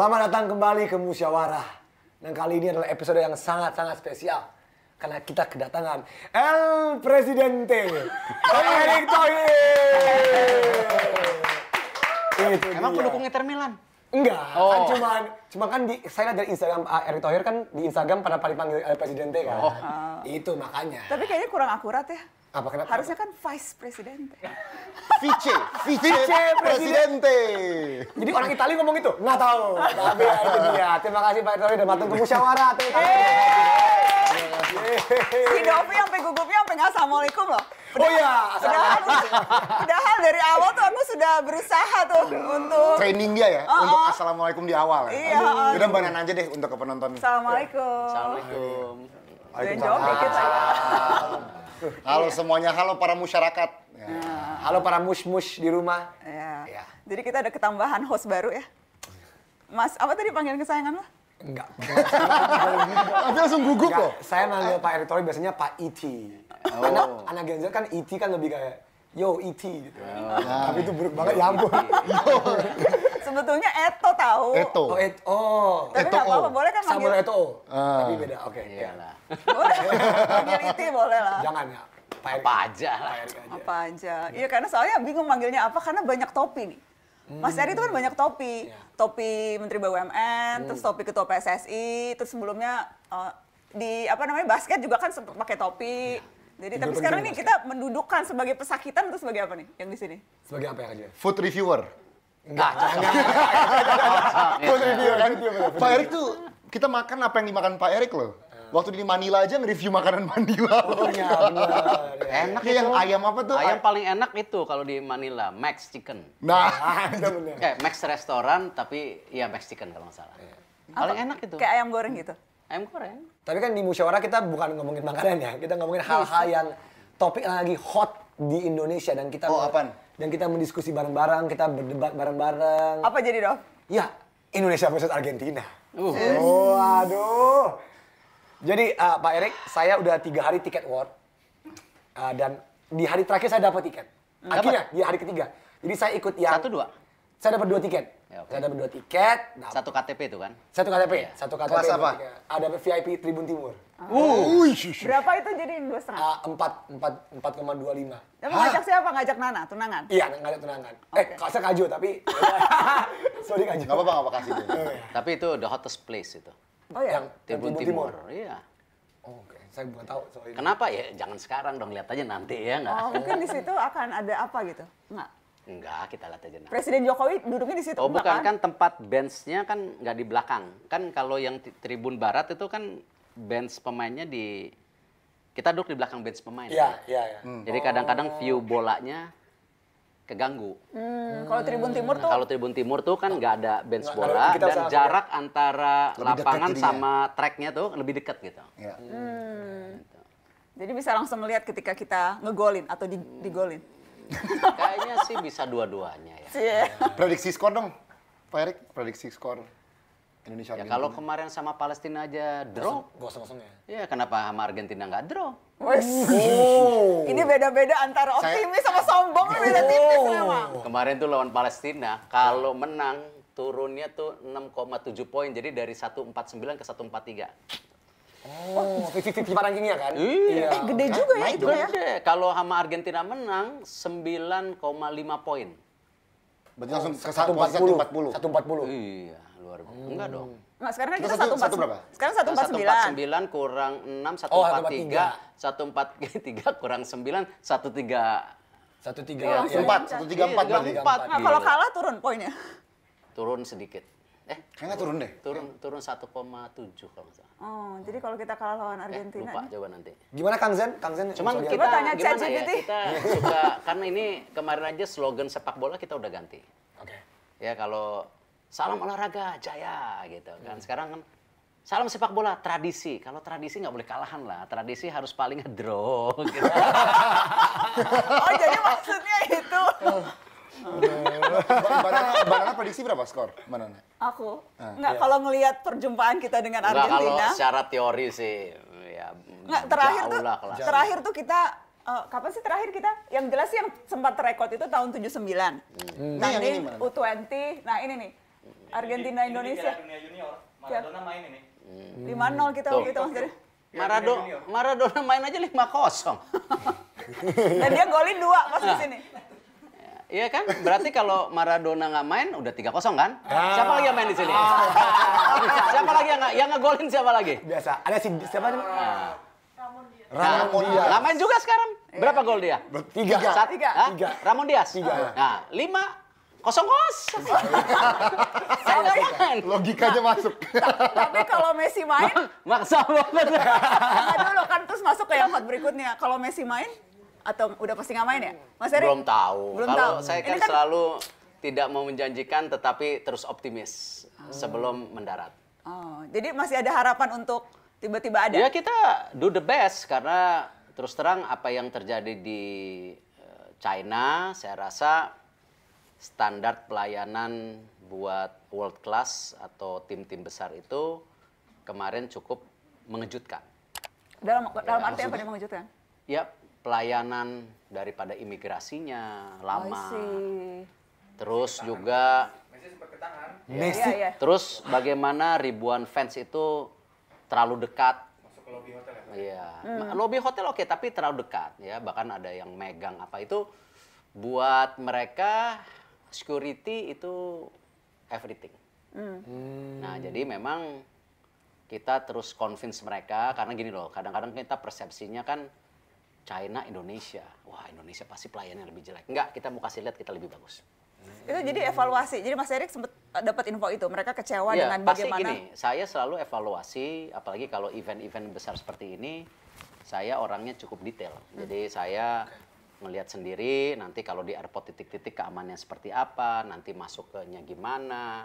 Selamat datang kembali ke Musyawarah. Dan kali ini adalah episode yang sangat-sangat spesial. Karena kita kedatangan El Presidente, Erick Thohir. Itu Emang dia. pendukung Inter Milan? Enggak, Oh. kan cuman, cuma kan di, saya lihat dari Instagram uh, Erick Thohir kan di Instagram pada dipanggil El Presidente kan. Oh. Itu makanya. Tapi kayaknya kurang akurat ya. Apa kenapa? Harusnya kan vice president. Vice, Vice, Vice Presidente. Jadi orang Italia ngomong itu? Nggak tahu. Tapi ya itu dia. Terima kasih Pak Thohir udah datang ke musyawarah. Terima kasih. Si Dovi sampai gugupnya sampai nggak assalamualaikum loh. Oh iya, Padahal, padahal dari awal tuh aku sudah berusaha tuh untuk Training dia ya, Oh, untuk oh. Assalamualaikum di awal ya. Iya, oh. Udah Mbak Nana aja deh untuk ke penonton. Assalamualaikum. Assalamualaikum. Dan jawab dikit Halo semuanya, halo para masyarakat. Ya. Halo para mush-mush di rumah. Ya. Iya. Jadi kita ada ketambahan host baru ya. Mas, apa tadi panggilan kesayangan lo? Enggak. Tapi langsung gugup loh. Enggak. Saya manggil Pak Erick Thohir biasanya Pak E.T. Karena anak Gen Z kan E.T. kan lebih kayak Yo E.T. gitu. Tapi itu buruk banget, ya ampun. Sebetulnya Eto tahu. Eto. Oh, et, oh. Tapi nggak apa-apa, boleh kan Samuel manggil? Eto. Ah. Tapi beda, oke. Iyalah. Boleh. Panggil Iti boleh lah. Jangan ya. Pak. Apa aja lah. Apa aja. Iya karena soalnya bingung manggilnya apa karena banyak topi nih. Mas Eri itu kan banyak topi. Iya. Topi Menteri BUMN, terus topi Ketua PSSI, terus sebelumnya eh, di apa namanya basket juga kan sempat pakai topi. Jadi tapi sekarang nih kita mendudukkan sebagai pesakitan atau sebagai apa nih yang di sini? Sebagai apa ya kerja? Food reviewer. Enggak, jangan. Food reviewer kan. Pak Erik tuh, kita makan apa yang dimakan Pak Erik loh. Waktu di Manila aja nge-review makanan Manila. Oh iya, ya. Enak Iya, yang itu. ayam apa tuh? Ayam paling enak itu kalau di Manila, Max Chicken. Nah, Ah, itu benar. Eh, Max restoran tapi ya Max Chicken kalau nggak salah. Paling enak itu. Kayak ayam goreng gitu. Ayam goreng. Tapi kan di musyawarah kita bukan ngomongin makanan ya, kita ngomongin hal-hal yang topik yang lagi hot di Indonesia dan kita Oh, apaan? dan kita mendiskusi bareng-bareng, kita berdebat bareng-bareng. Apa jadi dong? Ya, Indonesia versus Argentina. Uh. Oh, aduh. Jadi uh, Pak Erik, saya udah tiga hari tiket war Uh, dan di hari terakhir saya dapat tiket. Akhirnya di hari ketiga. Jadi saya ikut yang Satu dua. Saya dapat dua tiket. Ya, oke. Saya dapat dua tiket. dapat- Satu KTP itu kan. Satu KTP, Iya. satu KTP. Kelas apa? Ada VIP Tribun Timur. Wih, shush. Berapa itu jadi dua setengah? Ah, empat empat empat koma dua lima. Ngajak siapa? Ngajak Nana, tunangan. Iya, nggak ada tunangan. Eh, Oke. kalau saya kaju tapi sorry kaju. Gak apa-apa, gak apa kasih. Tapi itu the hottest place itu. Oh ya. Yang Tribun Timur. Timur. Iya. Oh, Oke, saya bukan tahu soal ini. Kenapa ya? Jangan sekarang dong, lihat aja nanti ya nggak? Oh, mungkin di situ akan ada apa gitu? Enggak. Enggak, kita lihat aja nanti. Presiden Jokowi duduknya di situ. Oh bukan kan tempat benchnya kan nggak di belakang kan kalau yang tribun barat itu kan bench pemainnya di kita duduk di belakang bench pemain. Iya, iya, iya. Jadi kadang-kadang view bolanya keganggu. Hmm, kalau Tribun Timur Nah, tuh kalau tribun timur tuh kan nggak ada bench Nggak, bola kita dan sama-sama. jarak antara Lebih lapangan sama tracknya tuh lebih dekat gitu. Ya. jadi bisa langsung melihat ketika kita ngegolin atau di, digolin. Kayaknya sih bisa dua-duanya ya. Cie. Prediksi skor dong, Pak Erik. Prediksi skor Indonesia. Ya kalau kemarin sama Palestina aja draw, Gosong-gosong ya. ya kenapa sama Argentina nggak draw? Wes. Oh. Ini beda-beda antara Saya- optimis sama sombong nih beda tipis memang. Kemarin tuh lawan Palestina, kalau menang turunnya tuh 6,7 poin. Jadi dari 149 ke 143. Oh, 50-50 rankingnya kan? Iya. Eh gede juga ya itu ya. Gede. Kalau sama Argentina menang 9,5 poin. Berarti langsung ke Satu posisi 140. 140. Satu 40. Iya, luar biasa. Enggak dong. Nah, sekarang kan Kita satu- satu berapa? Sekarang satu empat sembilan. 149 kurang 6, Oh, 143. 143 kurang 9, 13. Satu tiga. Iya, ya. Empat, satu tiga empat berarti. Tiga empat. Nah, kalau kalah turun poinnya. Turun sedikit. Eh, Kayaknya turun deh. turun turun 1,7 kalau nggak salah. Oh, jadi kalau kita kalah lawan Eh, Argentina. lupa nih. coba nanti. Gimana Kang Zen? Kang Zen. Cuman kita tanya gimana ya? ChatGPT. Kita suka karena ini kemarin aja slogan sepak bola kita udah ganti. Oke. Ya kalau salam olahraga jaya gitu kan. Hmm. Sekarang kan salam sepak bola tradisi. Kalau tradisi nggak boleh kalahan lah. Tradisi harus paling draw gitu. Oh, jadi maksudnya itu. Ba- Banana, prediksi berapa skor? Banana. Aku. Enggak, kalau ngelihat perjumpaan kita dengan Enggak kalau Argentina. secara teori sih ya Enggak, terakhir jauh tuh, lah kelas. terakhir tuh kita eh, kapan sih terakhir kita? Yang jelas sih yang sempat terekod itu tahun 79. Nah, Nah, ini, ini mana? U20. Nah, ini nih. Argentina Ini Indonesia. Piala Dunia Junior, Maradona main ini. 5-0 kita waktu itu Mas Dery. Marado, Maradona main aja 5-0. Dan dia golin dua pas di sini. Iya kan? Berarti kalau Maradona nggak main udah 3-0 kan? Siapa lagi yang main di sini? siapa lagi yang nggak yang ngegolin siapa lagi? Biasa. Ada si siapa namanya? Nah, Ramon Diaz. nggak main juga sekarang. Berapa gol dia? Tiga. Sat- Tiga. Tiga. Ramon Diaz. Tiga. Nah, lima kosong kosong. Saya nggak main. Logikanya masuk. Tapi kalau Messi main, Maksa banget. nggak dulu kan terus masuk ke yang hot berikutnya. Kalau Messi main atau udah pasti nggak main ya? Mas Dery? Belum tahu. Belum Kalau tahu. saya Ini kan, kan- selalu tidak mau menjanjikan tetapi terus optimis sebelum mendarat. Oh, jadi masih ada harapan untuk tiba-tiba ada. Ya kita do the best karena terus terang apa yang terjadi di eh, China saya rasa standar pelayanan buat world class atau tim-tim besar itu kemarin cukup mengejutkan. Dalam dalam arti apa yang mengejutkan? Ya pelayanan daripada imigrasinya lama. see. Terus juga Messi. Iya, iya. Terus bagaimana ribuan fans itu terlalu dekat? Masuk ke lobby hotel ya? Iya. Hmm. Lobby hotel oke, tapi terlalu dekat ya. Bahkan ada yang megang apa itu buat mereka security itu everything. Hmm. Nah, jadi memang kita terus convince mereka karena gini loh, kadang-kadang kita persepsinya kan China Indonesia. Wah, Indonesia pasti pelayanannya lebih jelek. Enggak, kita mau kasih lihat kita lebih bagus. Itu jadi evaluasi. Jadi Mas Erik sempat dapat info itu. Mereka kecewa Iya, dengan pasti bagaimana. gini, saya selalu evaluasi, apalagi kalau event-event besar seperti ini, saya orangnya cukup detail. Jadi saya melihat sendiri, nanti kalau di airport titik-titik keamanannya seperti apa, nanti masuknya gimana,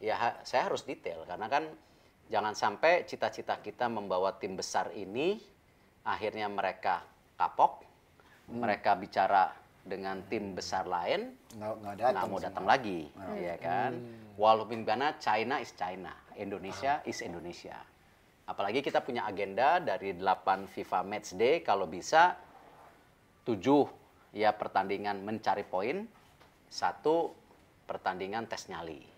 ya ha- saya harus detail. Karena kan jangan sampai cita-cita kita membawa tim besar ini, akhirnya mereka kapok, mereka bicara dengan tim besar lain, Nggak, nggak nggak datang. mau sih. datang lagi, ya kan? Walaupun mana China is China, Indonesia is Indonesia. Apalagi kita punya agenda dari 8 FIFA Match Day, kalau bisa 7 ya pertandingan mencari poin, satu pertandingan tes nyali.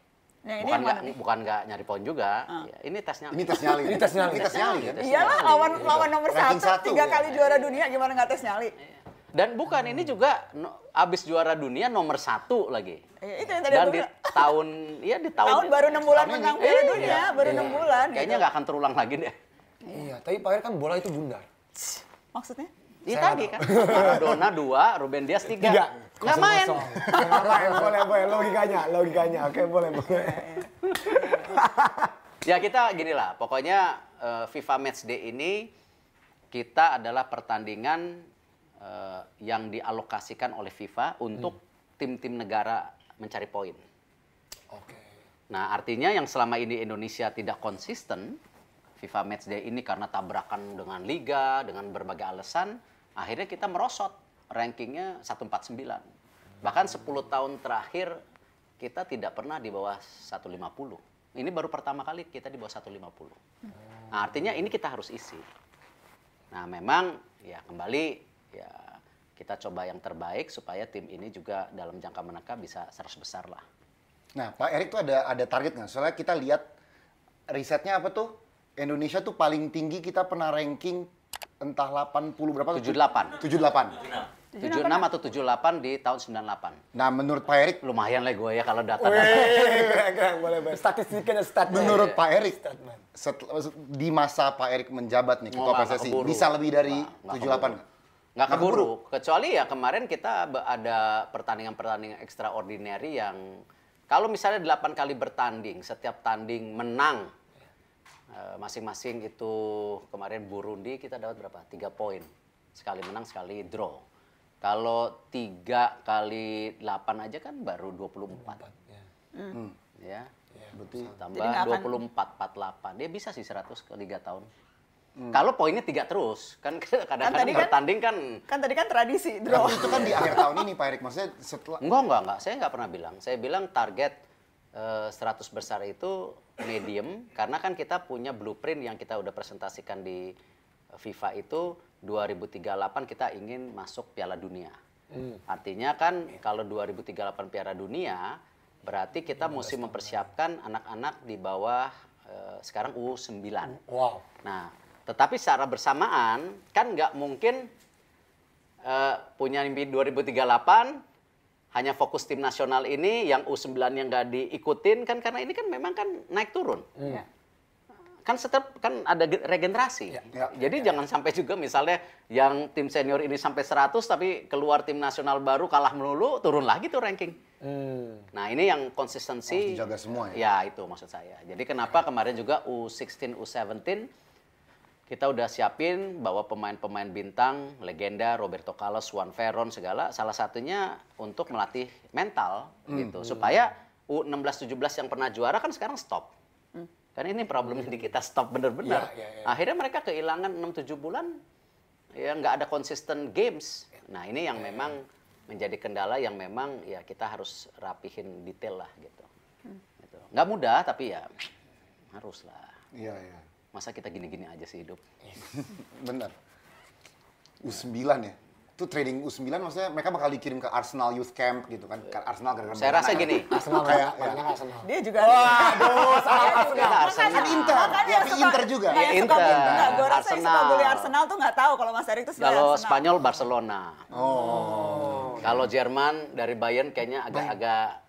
Nah, ini bukan nggak bukan nggak nyari poin juga, ya, ini tes nyali. Ini tes nyali. Ini tes nyali. Ini tes nyali. Tes Iyalah lawan lawan nomor Ranking satu, satu, tiga ya. kali juara dunia gimana nggak tes nyali? Dan bukan ini juga no- abis juara dunia nomor satu lagi. Iya, itu yang tadi Dan aku di bilang. tahun, ya di tahun, Tahun baru enam bulan menang Piala Iya. Dunia, baru enam bulan. Kayaknya gitu. nggak akan terulang lagi deh. Iya, tapi Pak kan bola itu bundar. Maksudnya? Ini Saya tadi kan. Maradona dua, Ruben Dias tiga. Tiga. Nggak main. Nggak main, boleh, boleh. Logikanya, logikanya. Oke, boleh, boleh. Ya kita gini lah, pokoknya eh, FIFA Match Day ini kita adalah pertandingan eh, yang dialokasikan oleh FIFA untuk tim-tim negara mencari poin. Oke. Nah artinya yang selama ini Indonesia tidak konsisten, FIFA Match Day ini karena tabrakan dengan liga, dengan berbagai alasan, akhirnya kita merosot rankingnya 149. Bahkan 10 tahun terakhir kita tidak pernah di bawah 150. Ini baru pertama kali kita di bawah 150. Nah artinya ini kita harus isi. Nah memang ya kembali ya kita coba yang terbaik supaya tim ini juga dalam jangka menengah bisa 100 besar lah. Nah, Pak Erik tuh ada ada target nggak? Soalnya kita lihat risetnya apa tuh? Indonesia tuh paling tinggi kita pernah ranking entah 80 berapa? 78. 78. 76 atau 78 di tahun 98. Nah, menurut Pak Erik, Lumayan lah gue ya kalau data. Wih, keren, keren. Boleh, boleh. Statistiknya stat. menurut Pak Erik Statement. set- di masa Pak Erik menjabat nih ketua Oh, PSSI keburu. bisa lebih dari Nggak, nggak 78 keburu. nggak? Nggak keburu. Kecuali ya kemarin kita ada pertandingan-pertandingan extraordinary yang kalau misalnya 8 kali bertanding, setiap tanding menang eh, masing-masing itu kemarin Burundi kita dapat berapa? Tiga poin. Sekali menang, sekali draw. Kalau tiga kali 8 aja kan baru 24. Ya. Berarti Tambah Jadi nggak akan- 24, 48. Dia bisa sih 100 ke 3 tahun. Kalau poinnya tiga terus, kan kadang-kadang tadi kan- bertanding kan Kan tadi kan tradisi draw. Tapi itu kan di akhir tahun ini Pak Erik, maksudnya setelah enggak enggak enggak, saya enggak pernah bilang. Saya bilang target eh, 100 besar itu medium karena kan kita punya blueprint yang kita udah presentasikan di eh, FIFA itu 2038 kita ingin masuk Piala Dunia. Artinya kan kalau 2038 Piala Dunia Berarti kita mesti mempersiapkan anak-anak di bawah eh, sekarang U9. Wow. Nah, tetapi secara bersamaan kan nggak mungkin eh, punya mimpi 2038 hanya fokus tim nasional ini yang U9 yang nggak diikutin kan karena ini kan memang kan naik turun. Ya. Kan setiap kan ada ge- regenerasi. Ya. Jadi jangan sampai juga misalnya yang tim senior ini sampai 100 tapi keluar tim nasional baru kalah melulu turun lagi tuh ranking. Hmm. Nah, ini yang konsistensi Harus dijaga semua ya? Ya, itu maksud saya. Jadi kenapa kemarin juga U16, U17 kita udah siapin bahwa pemain-pemain bintang, legenda, Roberto Carlos, Juan Ferron segala salah satunya untuk melatih mental gitu supaya U16 17 yang pernah juara kan sekarang stop. Kan ini problemnya di kita stop bener-bener. Iya, iya, iya. Akhirnya mereka kehilangan 6 7 bulan ya nggak ada konsisten games. Nah, ini yang memang menjadi kendala yang memang ya kita harus rapihin detail lah gitu. Gitu. Nggak mudah tapi ya harus lah. Iya, iya. Masa kita gini-gini aja sih hidup. Bener. U9 ya. Itu trading U9 maksudnya mereka bakal dikirim ke Arsenal Youth Camp gitu kan. Ke Arsenal gara-gara Saya rasa gini, Arsenal Kayak- banyak Arsenal. Dia juga. Waduh, salah Arsenal. Arsenal. Kan Inter. Ya, tapi Inter juga. Nggak, Ya, Inter. Nggak, gue rasa yang suka Arsenal. bully Arsenal tuh nggak tahu kalau Mas Erik tuh sebenarnya kalau. Spanyol Barcelona. Oh. Kalau Jerman dari Bayern kayaknya agak-agak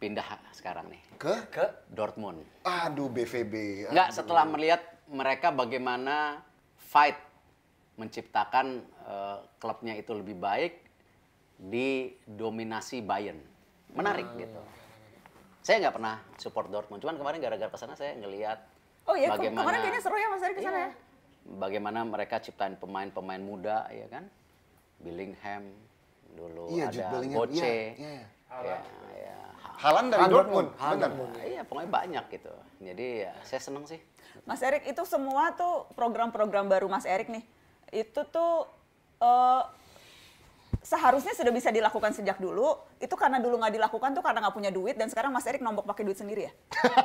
pindah sekarang nih. Ke? Ke Dortmund. Aduh BVB. Enggak, setelah melihat mereka bagaimana fight menciptakan eh, klubnya itu lebih baik didominasi Bayern. Menarik gitu. Saya nggak pernah support Dortmund, cuman kemarin gara-gara ke sana saya ngelihat Oh iya, bagaimana kemarin kayaknya seru ya Mas Erik ke sana Iya. ya. bagaimana mereka ciptain pemain-pemain muda ya kan Billingham dulu Iya, ada Bellingham. Boce Iya, iya, iya. ya, ya. Halan dari Haaland Dortmund. Bener. Dortmund. iya pokoknya banyak gitu jadi ya saya seneng sih Mas Erik itu semua tuh program-program baru Mas Erik nih. Itu tuh eh, seharusnya sudah bisa dilakukan sejak dulu. Itu karena dulu nggak dilakukan tuh karena nggak punya duit dan sekarang Mas Erik nombok pakai duit sendiri ya.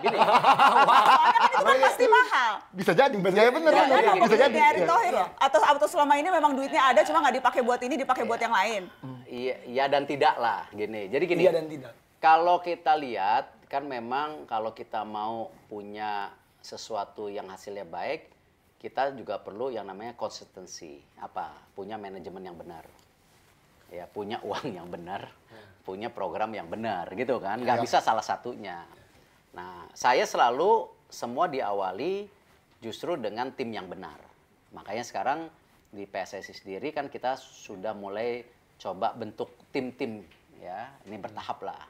gini Soalnya kan itu kan pasti mahal. Bisa jadi. Bisa jadi bener. Jangan bener. nombok Bisa jadi. Erick Thohir loh. Atau atau selama ini memang duitnya ada cuma nggak dipakai buat ini, dipakai buat yang lain. iya iya dan tidak lah gini jadi gini iya dan tidak. kalau kita lihat kan memang kalau kita mau punya sesuatu yang hasilnya baik kita juga perlu yang namanya konsistensi apa? Punya manajemen yang benar. Ya punya uang yang benar punya program yang benar gitu kan? Nggak Ya. bisa salah satunya. Nah saya selalu semua diawali justru dengan tim yang benar. Makanya sekarang di PSSI sendiri kan kita sudah mulai coba bentuk tim-tim ya. Ini bertahap lah.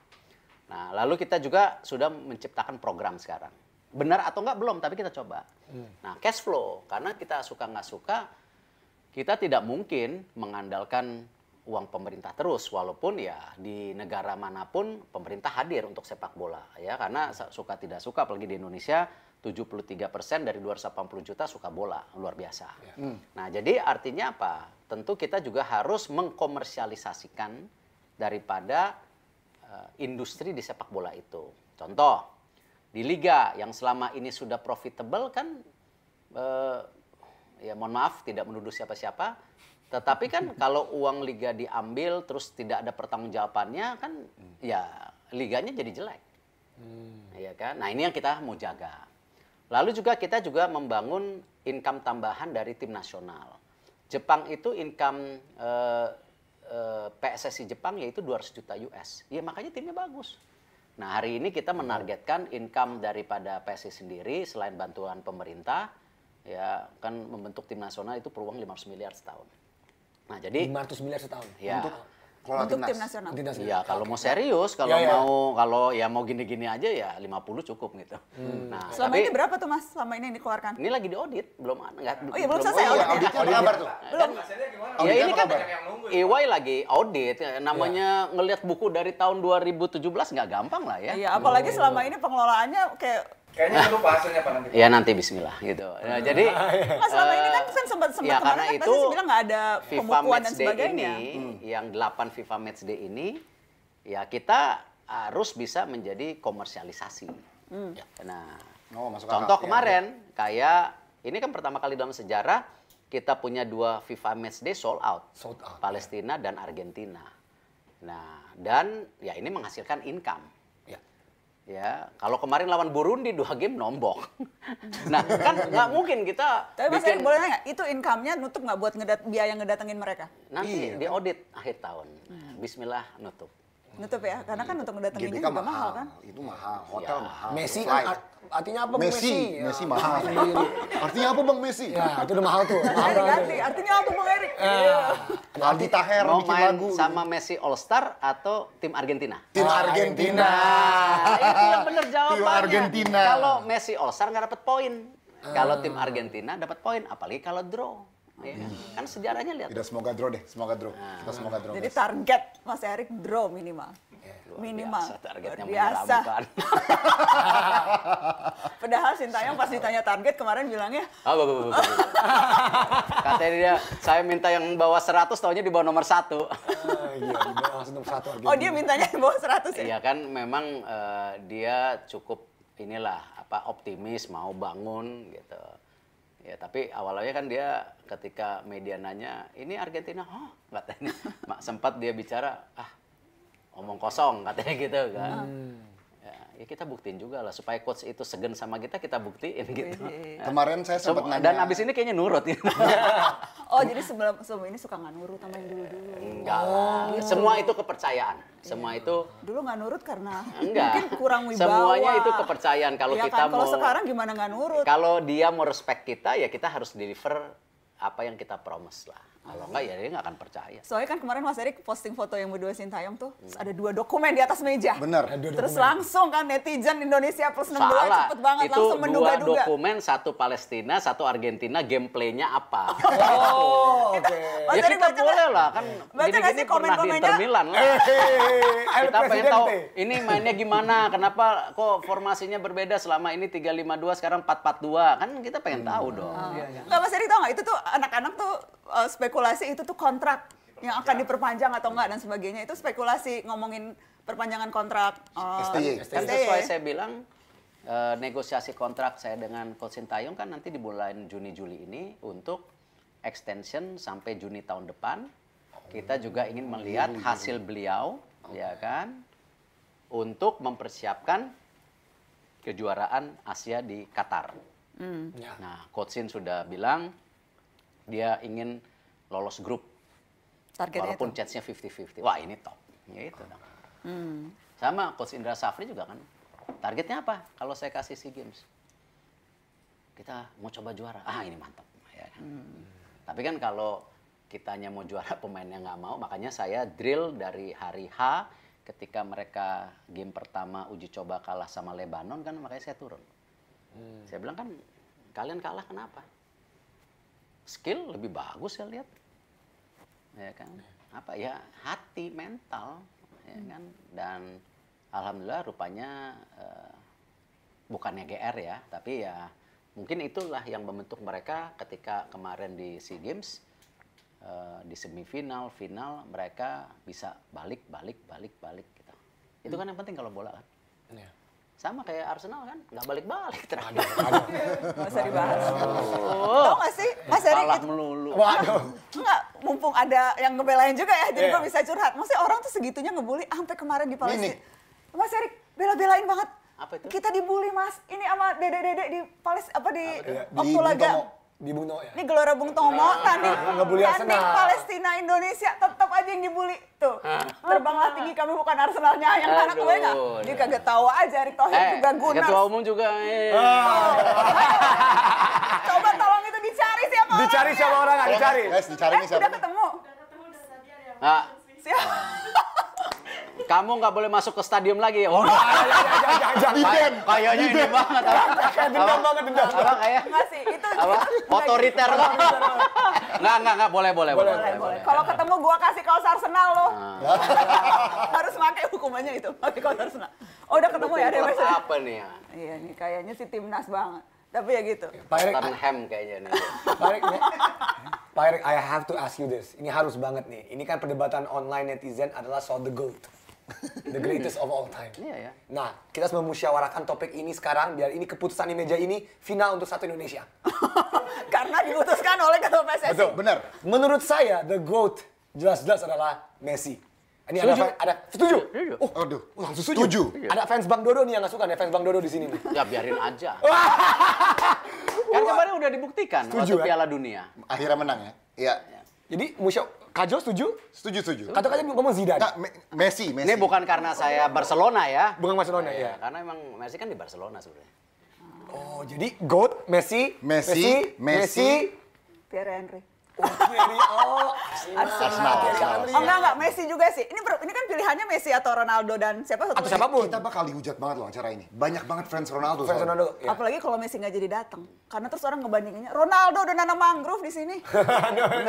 Nah, lalu kita juga sudah menciptakan program sekarang. Benar atau enggak belum, tapi kita coba. Nah, cash flow, karena kita suka nggak suka, kita tidak mungkin mengandalkan uang pemerintah terus, walaupun ya di negara mana pun pemerintah hadir untuk sepak bola, ya karena suka tidak suka, apalagi di Indonesia 73% dari 280 juta suka bola, luar biasa. Nah, jadi artinya apa? Tentu kita juga harus mengkomersialisasikan daripada eh, industri di sepak bola itu. Contoh, di liga yang selama ini sudah profitable kan, eh, ya mohon maaf tidak menuduh siapa-siapa, tetapi kan kalau uang liga diambil terus tidak ada pertanggungjawabannya kan, ya liganya jadi jelek. Iya kan? Nah ini yang kita mau jaga. Lalu juga kita juga membangun income tambahan dari tim nasional. Jepang itu income eh, eh, PSSI Jepang yaitu 200 juta US. Ya makanya timnya bagus. Nah hari ini kita menargetkan income daripada PSSI sendiri selain bantuan pemerintah, ya kan membentuk tim nasional itu peluang 500 miliar setahun. Nah jadi 500 miliar setahun. ya. Kelola Untuk timnas. tim nasional. Timnas. Iya, kalau mau serius, kalau Ya, ya. mau kalau ya mau gini-gini aja ya 50 cukup gitu. Nah, Selama tapi ini berapa tuh Mas? Selama ini yang dikeluarkan? ini lagi diaudit, belum enggak Oh iya, belum selesai Oh iya, auditnya. auditnya apa kabar tuh? Belum. Ya ini kan nunggu EY lagi audit, ya, namanya ngelihat buku dari tahun 2017 nggak gampang lah ya. Iya, apalagi selama ini pengelolaannya kayak Kayaknya lupa hasilnya Pak nanti. Ya nanti Bismillah gitu. Nah, jadi Nah, selama ini kan kan sempat sempat ya, kemarin karena kan itu pasti bilang nggak ada FIFA pembukuan dan sebagainya. ini, yang 8 FIFA Matchday ini, ya kita harus bisa menjadi komersialisasi. Ya, Nah, Oh, masuk contoh akal. kemarin kayak ini kan pertama kali dalam sejarah kita punya dua FIFA Matchday sold out, Sold out, Palestina dan Argentina. Nah, dan ya ini menghasilkan income. Ya. Kalau kemarin lawan Burundi dua game nombok. nah, kan nggak mungkin kita Tapi Mas bikin boleh nanya, itu income-nya nutup nggak buat ngedat biaya ngedatengin mereka? nanti di audit akhir tahun. Bismillah nutup. Nutup ya, karena kan untuk ngedatenginnya GBK juga mahal kan? Itu mahal, hotel Ya. mahal. Messi flight. kan art- artinya apa Bu Messi, Ya, Messi mahal. Artinya apa Bang Messi? Ya, itu udah mahal tuh. Mahal Ganti. Artinya apa Bang Erik? Iya. Aldi Taher Mau main lagu. sama Messi All Star atau tim Argentina? Tim Ah, Argentina. Nah, itu yang benar jawabannya. Argentina. Kalau Messi All Star nggak dapat poin. Kalau tim Argentina dapat poin, apalagi kalau draw. Ya, kan sejarahnya lihat. Tidak semoga draw deh, semoga draw. Kita semoga draw. Jadi guys. target Mas Erik draw minimal. Luar Minimal. biasa, targetnya Luar biasa. Padahal Sintayong pas ditanya target kemarin bilangnya, Ah, bu- bu- bu- bu- bu. Katanya dia, saya minta yang bawa 100, taunya di bawah nomor satu. Ah, Iya, di bawah nomor satu oh dia mintanya di bawah 100 ya? Iya kan memang eh, dia cukup inilah apa optimis mau bangun gitu. Ya tapi awalnya kan dia ketika media nanya ini Argentina, oh katanya. Mak, sempat dia bicara ah omong kosong katanya gitu kan. Ya, ya kita buktiin juga lah supaya coach itu segen sama kita kita buktiin gitu. Kemarin saya sempat Sem- nanya. Dan abis ini kayaknya nurut. gitu. Oh jadi sebelum sebelum ini suka nggak nurut sama yang dulu-dulu. Enggak lah. Semua itu kepercayaan. Semua itu Dulu nggak nurut karena enggak. mungkin kurang wibawa. Semuanya itu kepercayaan. Kalau Iya kita kan? Kalau mau sekarang gimana nggak nurut? Kalau dia mau respect kita ya kita harus deliver apa yang kita promise lah. Kalau enggak ya dia nggak akan percaya. Soalnya kan kemarin Mas Erik posting foto yang berdua Sintayong tuh ada dua dokumen di atas meja. Bener. Terus langsung kan netizen Indonesia plus 62 Salah. cepet banget itu langsung dua menduga-duga. dokumen, satu Palestina, satu Argentina, gameplaynya apa? Oh, oke. Mas ya Erik kita baca boleh lah kan. Baca pernah di komen-komennya? Inter Milan lah. Eh, El Kita pengen tahu ini mainnya gimana, kenapa kok formasinya berbeda selama ini 352 sekarang 442 kan kita pengen tahu dong. Nggak Mas Erik tau nggak itu tuh anak-anak tuh uh, spekulasi itu tuh kontrak yang akan diperpanjang atau enggak dan sebagainya itu spekulasi ngomongin perpanjangan kontrak uh, STY. Kan STY. sesuai saya bilang eh, negosiasi kontrak saya dengan Coach Sintayong kan nanti di bulan Juni Juli ini untuk extension sampai Juni tahun depan. Kita juga ingin melihat hasil beliau, ya kan, untuk mempersiapkan kejuaraan Asia di Qatar. Ya. Nah, Coach Sin sudah bilang dia ingin lolos grup targetnya Walaupun itu. chance-nya 50-50. Wah ini top. Ya itu dong. Sama Coach Indra Safri juga kan. Targetnya apa? Kalau saya kasih SEA Games. Kita mau coba juara. Ah ini mantap. Ya kan? Tapi kan kalau kitanya mau juara pemainnya nggak mau. Makanya saya drill dari hari H ketika mereka game pertama uji coba kalah sama Lebanon kan makanya saya turun. Saya bilang kan kalian kalah kenapa? Skill lebih bagus saya lihat. Ya kan? Apa ya? Hati mental ya kan? Dan alhamdulillah rupanya eh, bukannya GR ya tapi ya mungkin itulah yang membentuk mereka ketika kemarin di SEA Games eh, di semifinal final mereka bisa balik balik balik balik gitu. Itu kan yang penting kalau bola kan? Ya. Sama kayak Arsenal kan nggak balik balik terakhir Nggak usah dibahas. Tahu nggak sih Mas Erik kalah itu melulu Waduh. Enggak, mumpung ada yang ngebelain juga ya, jadi Iya. gue bisa curhat. Maksudnya orang tuh segitunya ngebully sampai kemarin di Palestina. Ini. Mas Erik, bela-belain banget. Apa itu? Kita dibully mas, ini sama dede-dede di Palis apa di di Di Bung Tomo ya. Ini Gelora Bung Tomo, tanding, ngebully tanding Arsenal. Palestina Indonesia tetap aja yang dibully. Tuh, terbanglah tinggi kami bukan Arsenalnya, yang anak gue nggak. Aduh. Dia kagak tahu aja Erik Thohir eh juga guna. ketua umum juga eh. Coba tolong itu dicari siapa Dicari siapa orang dicari? Guys, dicari Eh, nih siapa? udah nih? ketemu. Nah, Siapa? Kamu nggak boleh masuk ke stadium lagi ya. Oh, Jangan, jangan, jangan. kayak- kayaknya ini banget. Kayak dendam banget, dendam. apa kayak Enggak sih, itu apa? Otoriter. Nggak, nggak, nggak boleh, boleh, boleh, Boleh, boleh. boleh. Kalau ketemu gua kasih kaos Arsenal lo. Ah. Harus pakai hukumannya itu, pakai kaos Arsenal. Oh, udah ketemu ya, ada apa nih ya? Iya nih, kayaknya sih timnas banget. Tapi ya gitu. Pak Erik, Tottenham kayaknya nih. Pak Erik, nih. Pak Erik, I have to ask you this. Ini harus banget nih. Ini kan perdebatan online netizen adalah soal the GOAT. The greatest of all time. Iya ya. Nah, kita harus memusyawarahkan topik ini sekarang biar ini keputusan di meja ini final untuk satu Indonesia. Karena diputuskan oleh ketua PSSI. Betul. Benar. Menurut saya, the GOAT jelas-jelas adalah Messi. Ini ada, Setuju. fa- ada setuju. Setuju. Oh, Aduh, langsung setuju. Setuju. Ada fans Bang Dodo nih yang nggak suka nih, fans Bang Dodo di sini nih. Ya biarin aja. kan kemarin udah dibuktikan Setuju, waktu kan? Piala Dunia. akhirnya menang ya. Iya. Jadi Musya Kajo setuju? Setuju, setuju. Kajo kan ngomong Zidane. Nah, Me- Messi, Messi. Ini bukan karena saya Barcelona ya. Bukan Barcelona ya. Karena emang Messi kan di Barcelona sebenarnya. Oh, jadi GOAT Messi, Messi, Messi. Pierre Henry. Oh, Thierry, oh, Arsenal. Arsenal, Thierry Arsenal. Henry. Oh enggak enggak Messi juga sih. Ini ini kan pilihannya Messi atau Ronaldo dan siapa satu Atau lagi? siapa pun. Kita bakal dihujat banget loh acara ini. Banyak banget fans Ronaldo. Fans. Ronaldo. ya. Apalagi kalau Messi nggak jadi datang. Karena terus orang ngebandinginnya Ronaldo udah nanam mangrove di sini.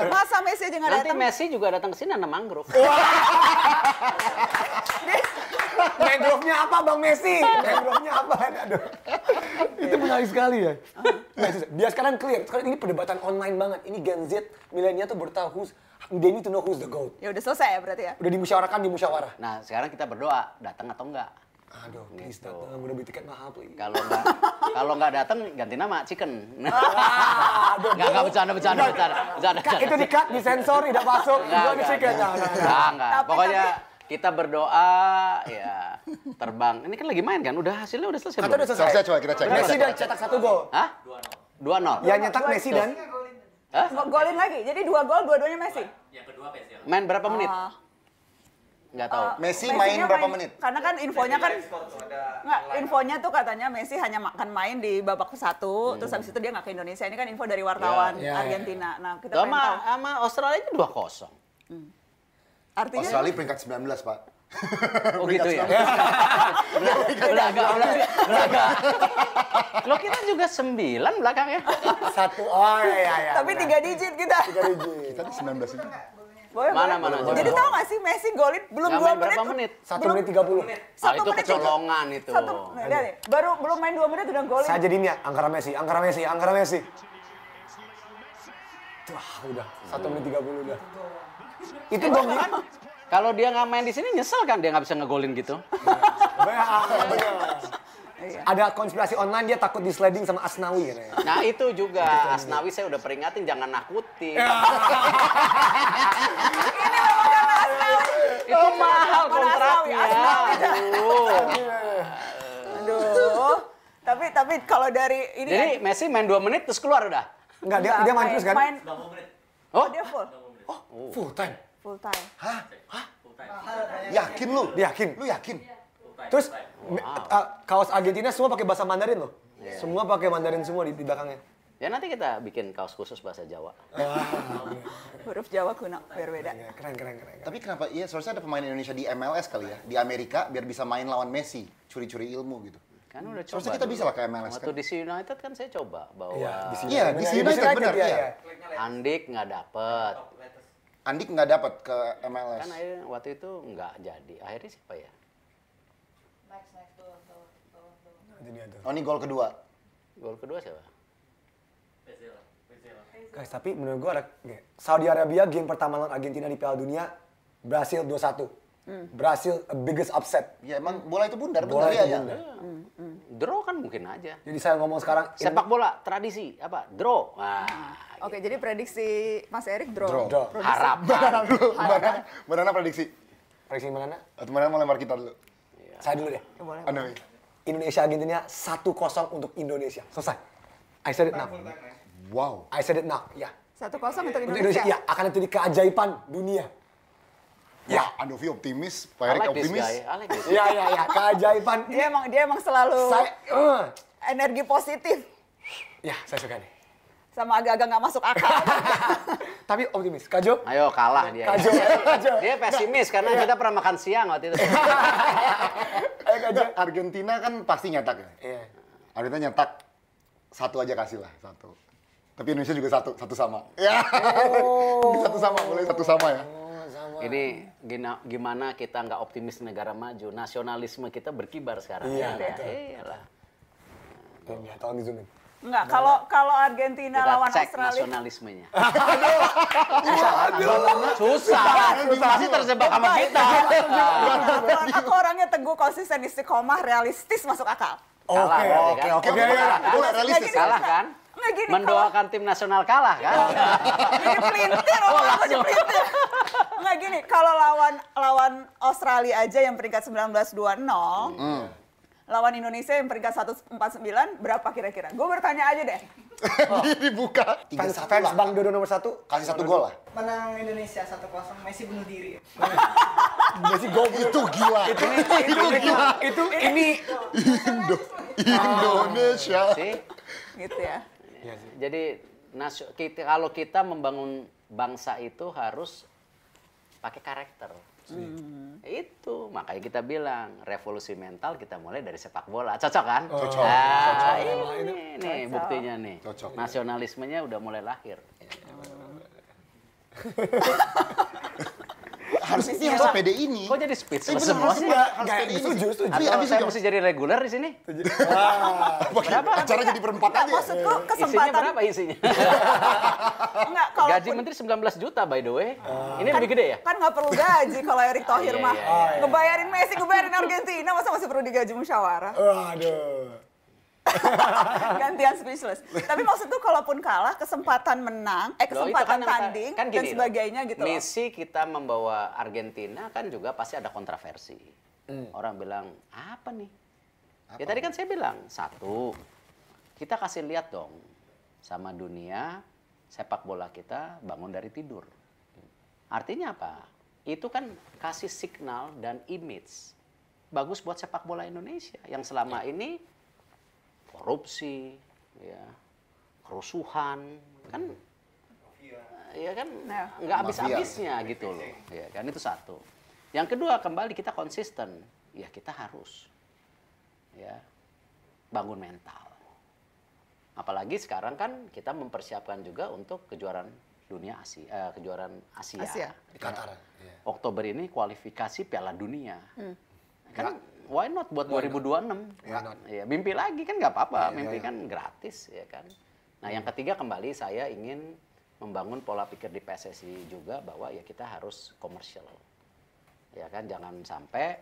Masa Messi aja nggak Nanti datang? Messi juga datang ke sini nanam mangrove. Mangrove-nya apa Bang Messi? Mangrove-nya apa? Aduh. Itu menarik sekali ya. Messi, Dia sekarang clear. Sekarang ini perdebatan online banget. Ini Gen Z, milenial tuh bertahu who's, they need to know who's the GOAT. Ya udah selesai ya berarti ya. Udah dimusyawarakan di musyawarah. Nah sekarang kita berdoa datang atau enggak. Aduh, please Gitu. datang. Udah beli tiket mahal, please. Kalau enggak kalau enggak datang ganti nama Chicken. Aduh, Enggak enggak bercanda bercanda bercanda. itu di cut, disensor, tidak masuk. Enggak, Gua di enggak, tiket. enggak. Nah, nah, nah. Enggak, Pokoknya kita berdoa ya terbang. Ini kan lagi main kan? Udah hasilnya udah selesai. Belum? udah selesai. Selesai, coba kita cek. Messi dan cetak satu gol. Hah? 2-0. Yang nyetak Messi dan Hah? Go- Golin lagi. Jadi dua gol dua-duanya Messi. Yang kedua Messi. Main berapa menit? Ah. Enggak tahu. Messi Messinya main berapa menit? Karena kan infonya kan nggak infonya tuh katanya Messi hanya akan main di babak satu, terus habis itu dia nggak ke Indonesia. Ini kan info dari wartawan Ya, ya, ya. Argentina. Nah kita sama tahu. sama Australia itu 2-0. Artinya Australia peringkat 19, Pak. Oh gitu ya. Belaga. Lo kita juga 9 belakangnya. satu. Oh iya, iya. iya. tapi tiga digit kita. Tiga digit. Kita di 19 itu. Boleh, Mana, boleh. mana, Jadi tahu nggak sih Messi golin belum dua menit. berapa menit? Satu menit tiga puluh. Ah, Satu itu menit kecolongan itu. Satu, nah, baru belum main dua menit udah golin. Saya jadi ini ya, Angkara Messi, Angkara Messi, Angkara Messi. Wah, udah. Satu menit tiga puluh udah. Itu gol kan Kalau dia nggak main di sini nyesel kan dia nggak bisa ngegolin gitu. Ada konspirasi online dia takut di sliding sama Asnawi katanya. Nah itu juga Asnawi saya udah peringatin jangan nakutin. itu mahal kontraknya. Asnawi? Aduh. Tapi tapi kalau dari ini Jadi ya, Messi main 2 menit terus keluar udah. Enggak, dia, nggak, dia main terus kan? Main, Oh, dia full. Full time. Full time. Yakin lu? Yakin. Lu yakin? Terus me- uh, kaos Argentina semua pakai bahasa Mandarin loh. Semua pakai Mandarin semua di, di belakangnya. ya nanti kita bikin kaos khusus bahasa Jawa. Huruf Jawa kuno biar beda. Iya, keren, keren, keren. keren. Tapi kenapa? Iya, seharusnya ada pemain Indonesia di MLS kali ya. Di Amerika biar bisa main lawan Messi. Curi-curi ilmu gitu. Kan udah coba. Seharusnya kita bisa lah ke MLS, Waktu kan? DC United kan saya coba bawa Iya, di sini. Iya, di United, benar, iya. iya. Andik nggak dapet. Andik nggak dapat ke MLS. Kan akhirnya waktu itu nggak jadi. Akhirnya siapa ya? Oh, ini gol kedua. Gol kedua siapa? Guys, tapi menurut gua ada Saudi Arabia game pertama lawan Argentina di Piala Dunia berhasil 2-1. Berhasil a biggest upset. Ya emang bola itu bundar, Bola bundar itu ya. bundar. Draw kan mungkin aja. Jadi saya ngomong sekarang in- Sepak bola tradisi apa? Draw. Wah, Oke, jadi prediksi Mas Erik draw. Draw. Draw. harapan. Mana? Mana prediksi? prediksi mana? Atau mana mau lempar kita dulu? Saya dulu deh. Ya, boleh. Anu. Indonesia Argentina 1-0 untuk Indonesia. Selesai. I said it now. Wow. I said it now. Ya. Satu kosong untuk Untuk Indonesia, Indonesia. ya akan jadi keajaiban dunia. Ya, Andovi optimis, Pak I Erik like optimis. like this. Ya, ya, ya, keajaiban. Dia emang dia emang selalu Saya, eh, energi positif ya, saya suka nih. sama agak-agak nggak masuk akal. Tapi optimis. Kajo? Ayo kalah dia. Kajo, Kajo. Dia pesimis karena kita pernah makan siang waktu itu. Ayo Kajo. Argentina kan pasti nyetak ya. Iya. Argentina nyetak satu aja kasih lah, satu. Tapi Indonesia juga satu, satu sama. Ya. satu sama, boleh satu sama ya. Ini gina- gimana kita nggak optimis negara maju, nasionalisme kita berkibar sekarang. Iya, ya. betul. Iyalah. Ini ya, tolong di. Enggak, kalau kalau Argentina Kita lawan cek Australia. nasionalismenya. Susah. Pasti terjebak sama kita. Aku orangnya teguh, konsisten, istiqomah, realistis, masuk akal. Oke, oke, kan? oke, Oh, kalah kan? Boleh, realistis. Kalah kan? Nggak gini, Mendoakan tim nasional kalah kan? Jadi pelintir, orang aku jadi pelintir. Enggak, Nggak gini, kalau lawan lawan Australia aja yang peringkat 1920, lawan Indonesia yang peringkat 149, berapa kira-kira? Gue bertanya aja deh. Dibuka. Tiga Fans, fans lah. Bang Dodo nomor satu. Kasih satu gol lah. Menang Indonesia 1-0, Messi bunuh diri. Messi gol Itu gila. itu itu itu, itu ini Indo Indonesia. sih. Gitu ya. Jadi nasio- kita, kalau kita membangun bangsa itu harus pakai karakter. Itu makanya kita bilang revolusi mental kita mulai dari sepak bola. Cocok kan? Cocok, Nah, cocok. ini nih Cocok. buktinya nih. Cocok. Nasionalismenya udah mulai lahir. Harus ini harus pede ini. Kok jadi Eh, speechless bener, semua harus pede ini. setuju, setuju. Tapi Atau abis saya juga- mesti jadi reguler di sini? Pakai acara jadi berempat aja. Maksudku Isinya kesempatan berapa isinya? enggak kalau Gaji menteri 19 juta by the way. Ini lebih gede ya? kan nggak perlu gaji kalau Erick Thohir Iya, mah. iya, iya. Ngebayarin Messi, ngebayarin Argentina, masa masih perlu digaji musyawarah? Waduh. Gantian speechless. Tapi maksud tuh kalaupun kalah, kesempatan menang, eh Loh, itu kesempatan yang- tanding kan dan loh, sebagainya gitu loh. Misi kita membawa Argentina kan juga pasti ada kontroversi. Hmm. Orang bilang, apa nih? Ya tadi kan saya bilang, satu, kita kasih lihat dong sama dunia sepak bola kita bangun dari tidur. Artinya apa? Itu kan kasih signal dan image bagus buat sepak bola Indonesia yang selama Ya. ini korupsi, ya, kerusuhan, kan ya kan Ya. nggak habis-habisnya gitu loh ya kan itu satu yang kedua kembali kita konsisten ya kita harus ya bangun mental apalagi sekarang kan kita mempersiapkan juga untuk kejuaraan dunia Asia eh, kejuaraan Asia, Asia. Di Qatar. Iya. Oktober ini kualifikasi Piala Dunia Hmm. kan why not buat 2026 Why not? ya mimpi lagi kan nggak apa-apa. Iya, mimpi iya. kan gratis ya kan? Nah yang ketiga kembali saya ingin membangun pola pikir di PSSI juga bahwa ya kita harus komersial. Ya kan? Jangan sampai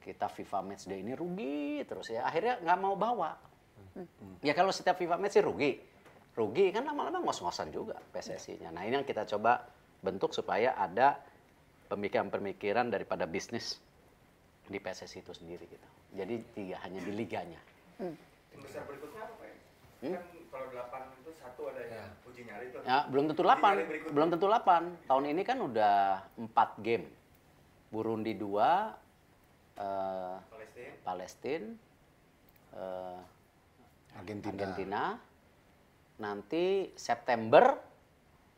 kita FIFA Match Day ini rugi terus ya. Akhirnya nggak mau bawa. Ya kalau setiap FIFA Match sih rugi. Rugi kan lama-lama ngos-ngosan juga PSSI-nya nah ini yang kita coba bentuk supaya ada pemikiran-pemikiran daripada bisnis di PSSI itu sendiri gitu jadi tidak hanya di liganya Tim besar berikutnya apa Pak? Hmm? Kan kalau 8 itu satu ada yang uji nyali itu. Ya, belum tentu Uji 8. nyali berikutnya. Belum tentu 8. Tahun ini kan udah 4 game. Burundi 2, eh, Palestina. Palestina, eh, Argentina. Argentina. Nanti September,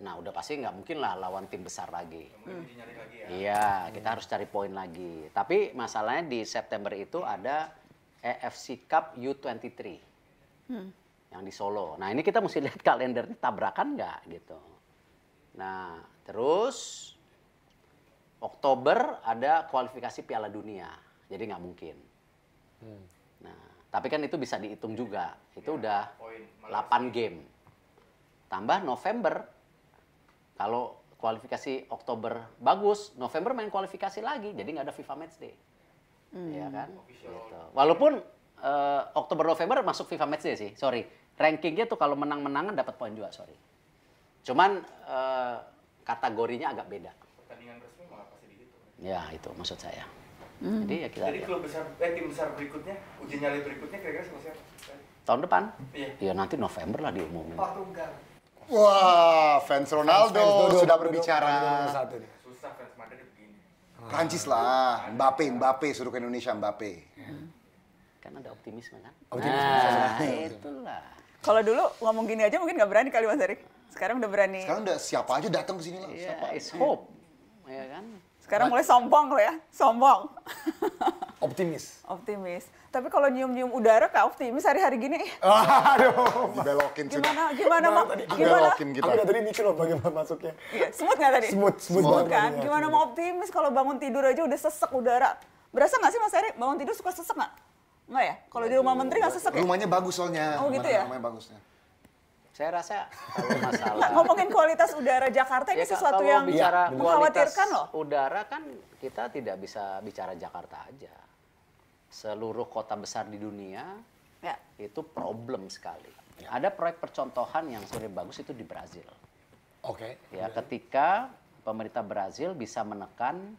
nah udah pasti nggak mungkin lah lawan tim besar lagi. Ya. Iya, kita harus cari poin lagi. Tapi masalahnya di September itu ada EFC Cup U23 yang di Solo. Nah ini kita mesti lihat kalendernya tabrakan nggak gitu. Nah terus Oktober ada kualifikasi Piala Dunia, jadi nggak mungkin. Nah tapi kan itu bisa dihitung juga. Itu udah poin, 8 game. Tambah November, kalau kualifikasi Oktober bagus, November main kualifikasi lagi, jadi nggak ada FIFA Match Day. Iya kan? Gitu. Walaupun eh, Oktober November masuk FIFA Match Day sih, sorry. Rankingnya tuh kalau menang-menangan dapat poin juga, sorry. Cuman eh, kategorinya agak beda. Pertandingan resmi malah pasti dihitung. Ya itu maksud saya. Jadi ya kita Jadi klub besar, eh tim besar berikutnya, uji nyali berikutnya kira-kira sama siapa? Tahun depan, Iya. ya nanti November lah diumumin. Portugal. Wah, fans Ronaldo Fans Dodo, sudah Dodo, berbicara. Dodo. Susah fans Madrid begini. Prancis lah, Mbappe, Mbappe suruh ke Indonesia Mbappe. Kan ada optimisme kan? Optimisme. Nah, itulah. Kalau dulu ngomong gini aja mungkin nggak berani kali Mas Erik. Sekarang udah berani. Sekarang udah siapa aja datang ke sini lah. Iya, Siapa? it's hope. Ya kan? Sekarang mulai sombong lo ya, sombong. Optimis. optimis. Tapi kalau nyium-nyium udara kak optimis hari-hari gini. Aduh. Dibelokin sudah. Gimana, gimana, Mak? Gimana? Kita. Aku tadi mikir loh bagaimana masuknya. Iya, smooth nggak tadi? Smooth, smooth kan? tadi, ya, Gimana mau optimis kalau bangun tidur aja udah sesek udara? Berasa nggak sih Mas Erik, bangun tidur suka sesek nggak? Nggak ya? Kalau di rumah menteri nggak sesek ya? Rumahnya bagus soalnya. Oh, gitu ya? Rumahnya bagusnya. Saya rasa kalau masalah Nggak, ngomongin kualitas udara Jakarta ini Ya, sesuatu kalau yang bicara mengkhawatirkan kualitas loh. Udara kan kita tidak bisa bicara Jakarta aja. Seluruh kota besar di dunia Ya. itu problem sekali. Ada proyek percontohan yang sebenarnya bagus itu di Brazil. Oke. Ya, ketika pemerintah Brazil bisa menekan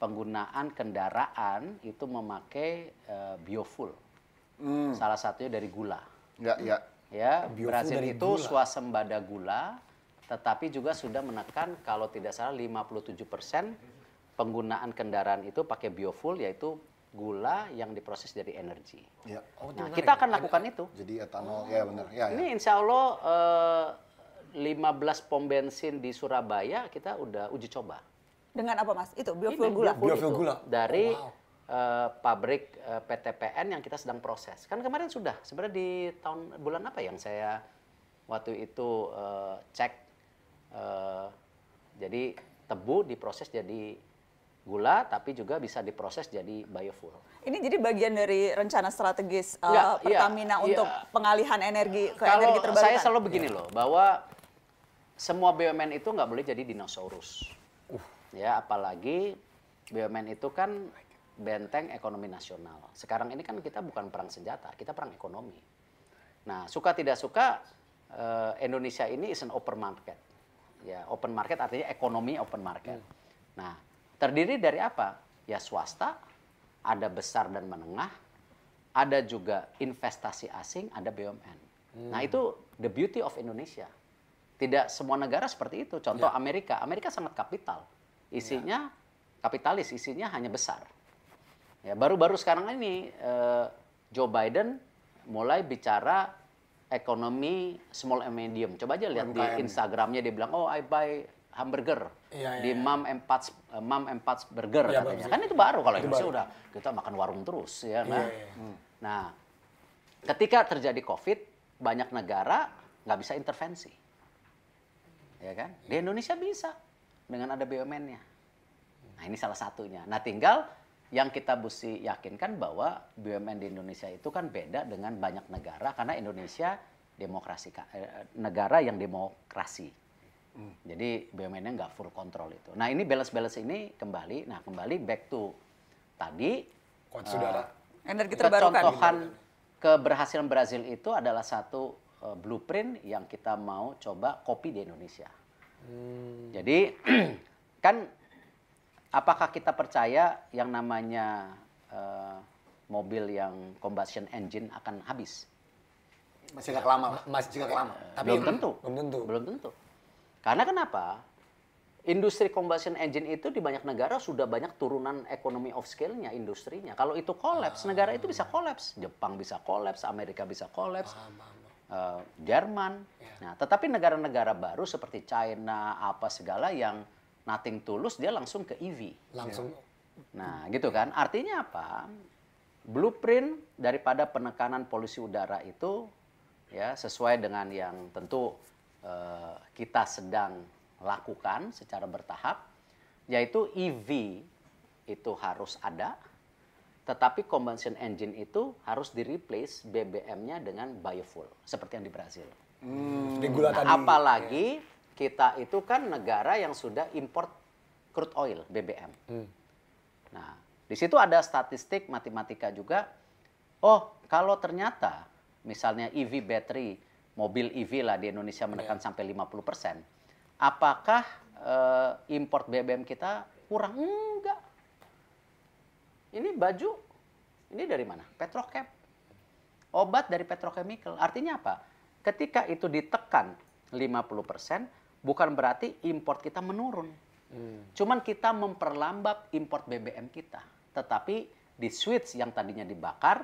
penggunaan kendaraan itu memakai eh, biofuel. Salah satunya dari gula. Enggak, ya. Ya, Biofuel Brazil dari itu gula. swasembada gula, tetapi juga sudah menekan kalau tidak salah 57% penggunaan kendaraan itu pakai biofuel yaitu gula yang diproses dari energi. Ya. Oh, Nah, menarik kita ya. akan lakukan itu. Jadi etanol, ya benar. Ya, ya. Ini insya Allah eh, 15 pom bensin di Surabaya kita udah uji coba. Dengan apa mas? Itu biofuel Ini, gula. Biofuel itu gula. Dari Oh, wow. Eh, pabrik eh, PTPN yang kita sedang proses. Kan kemarin sudah, sebenarnya di tahun bulan apa yang saya waktu itu eh, cek, eh, jadi tebu diproses jadi gula, tapi juga bisa diproses jadi biofuel. Ini jadi bagian dari rencana strategis uh, iya, Pertamina iya. untuk pengalihan energi ke Kalau energi terbarukan. saya selalu begini loh, bahwa semua BUMN itu nggak boleh jadi dinosaurus. Ya, apalagi BUMN itu kan benteng ekonomi nasional. Sekarang ini kan kita bukan perang senjata, kita perang ekonomi. Nah, suka tidak suka eh, Indonesia ini is an open market. Ya, open market artinya ekonomi open market. Nah, terdiri dari apa? Ya swasta, ada besar dan menengah, ada juga investasi asing, ada BUMN. Nah, itu the beauty of Indonesia. Tidak semua negara seperti itu. Contoh Amerika, Amerika sangat kapital. Isinya kapitalis, isinya hanya besar. Ya, baru-baru sekarang ini eh, Joe Biden mulai bicara ekonomi small and medium. Coba aja lihat di. Instagramnya dia bilang, oh I buy hamburger Iya, di iya, Mam Empats eh, Mam Empats Burger Iya, katanya. bagus. Kan itu baru kalau Itu Indonesia baru. udah kita makan warung terus ya. Nah, Iya, iya. Hmm. nah ketika terjadi COVID banyak negara nggak bisa intervensi, ya kan? Di Indonesia bisa dengan ada BUMN-nya. Nah ini salah satunya. Nah tinggal yang kita mesti yakinkan bahwa BUMN di Indonesia itu kan beda dengan banyak negara karena Indonesia demokrasi ka- eh, negara yang demokrasi. Jadi BUMN-nya nggak full kontrol itu. Nah ini balance-balance ini kembali, nah kembali back to tadi Kuat saudara. energi terbarukan. Kecontohan keberhasilan Brazil itu adalah satu eh, blueprint yang kita mau coba copy di Indonesia. Jadi kan apakah kita percaya yang namanya eh, mobil yang combustion engine akan habis? Masih agak lama. Masih agak lama. Tapi belum tentu. Belum tentu. Belum tentu. Karena kenapa? Industri combustion engine itu di banyak negara sudah banyak turunan ekonomi of scale-nya, industrinya. Kalau itu kolaps, negara itu bisa kolaps. Jepang bisa kolaps, Amerika bisa kolaps, eh, Jerman. Nah, tetapi negara-negara baru seperti China, apa segala yang nothing tulus, dia langsung ke EV. Langsung. Nah, gitu kan. Artinya apa? Blueprint daripada penekanan polusi udara itu ya sesuai dengan yang tentu eh, kita sedang lakukan secara bertahap yaitu EV itu harus ada tetapi combustion engine itu harus di replace BBM-nya dengan biofuel seperti yang di Brazil. Gula Nah, apalagi kita itu kan negara yang sudah import crude oil BBM. Nah, di situ ada statistik matematika juga. Oh, kalau ternyata misalnya EV battery, mobil EV lah di Indonesia menekan sampai 50%, apakah eh, import BBM kita kurang? Enggak. Ini baju, ini dari mana? Petrochem. Obat dari petrochemical. Artinya apa? Ketika itu ditekan 50%, bukan berarti import kita menurun. Cuman kita memperlambat import BBM kita. Tetapi di switch yang tadinya dibakar,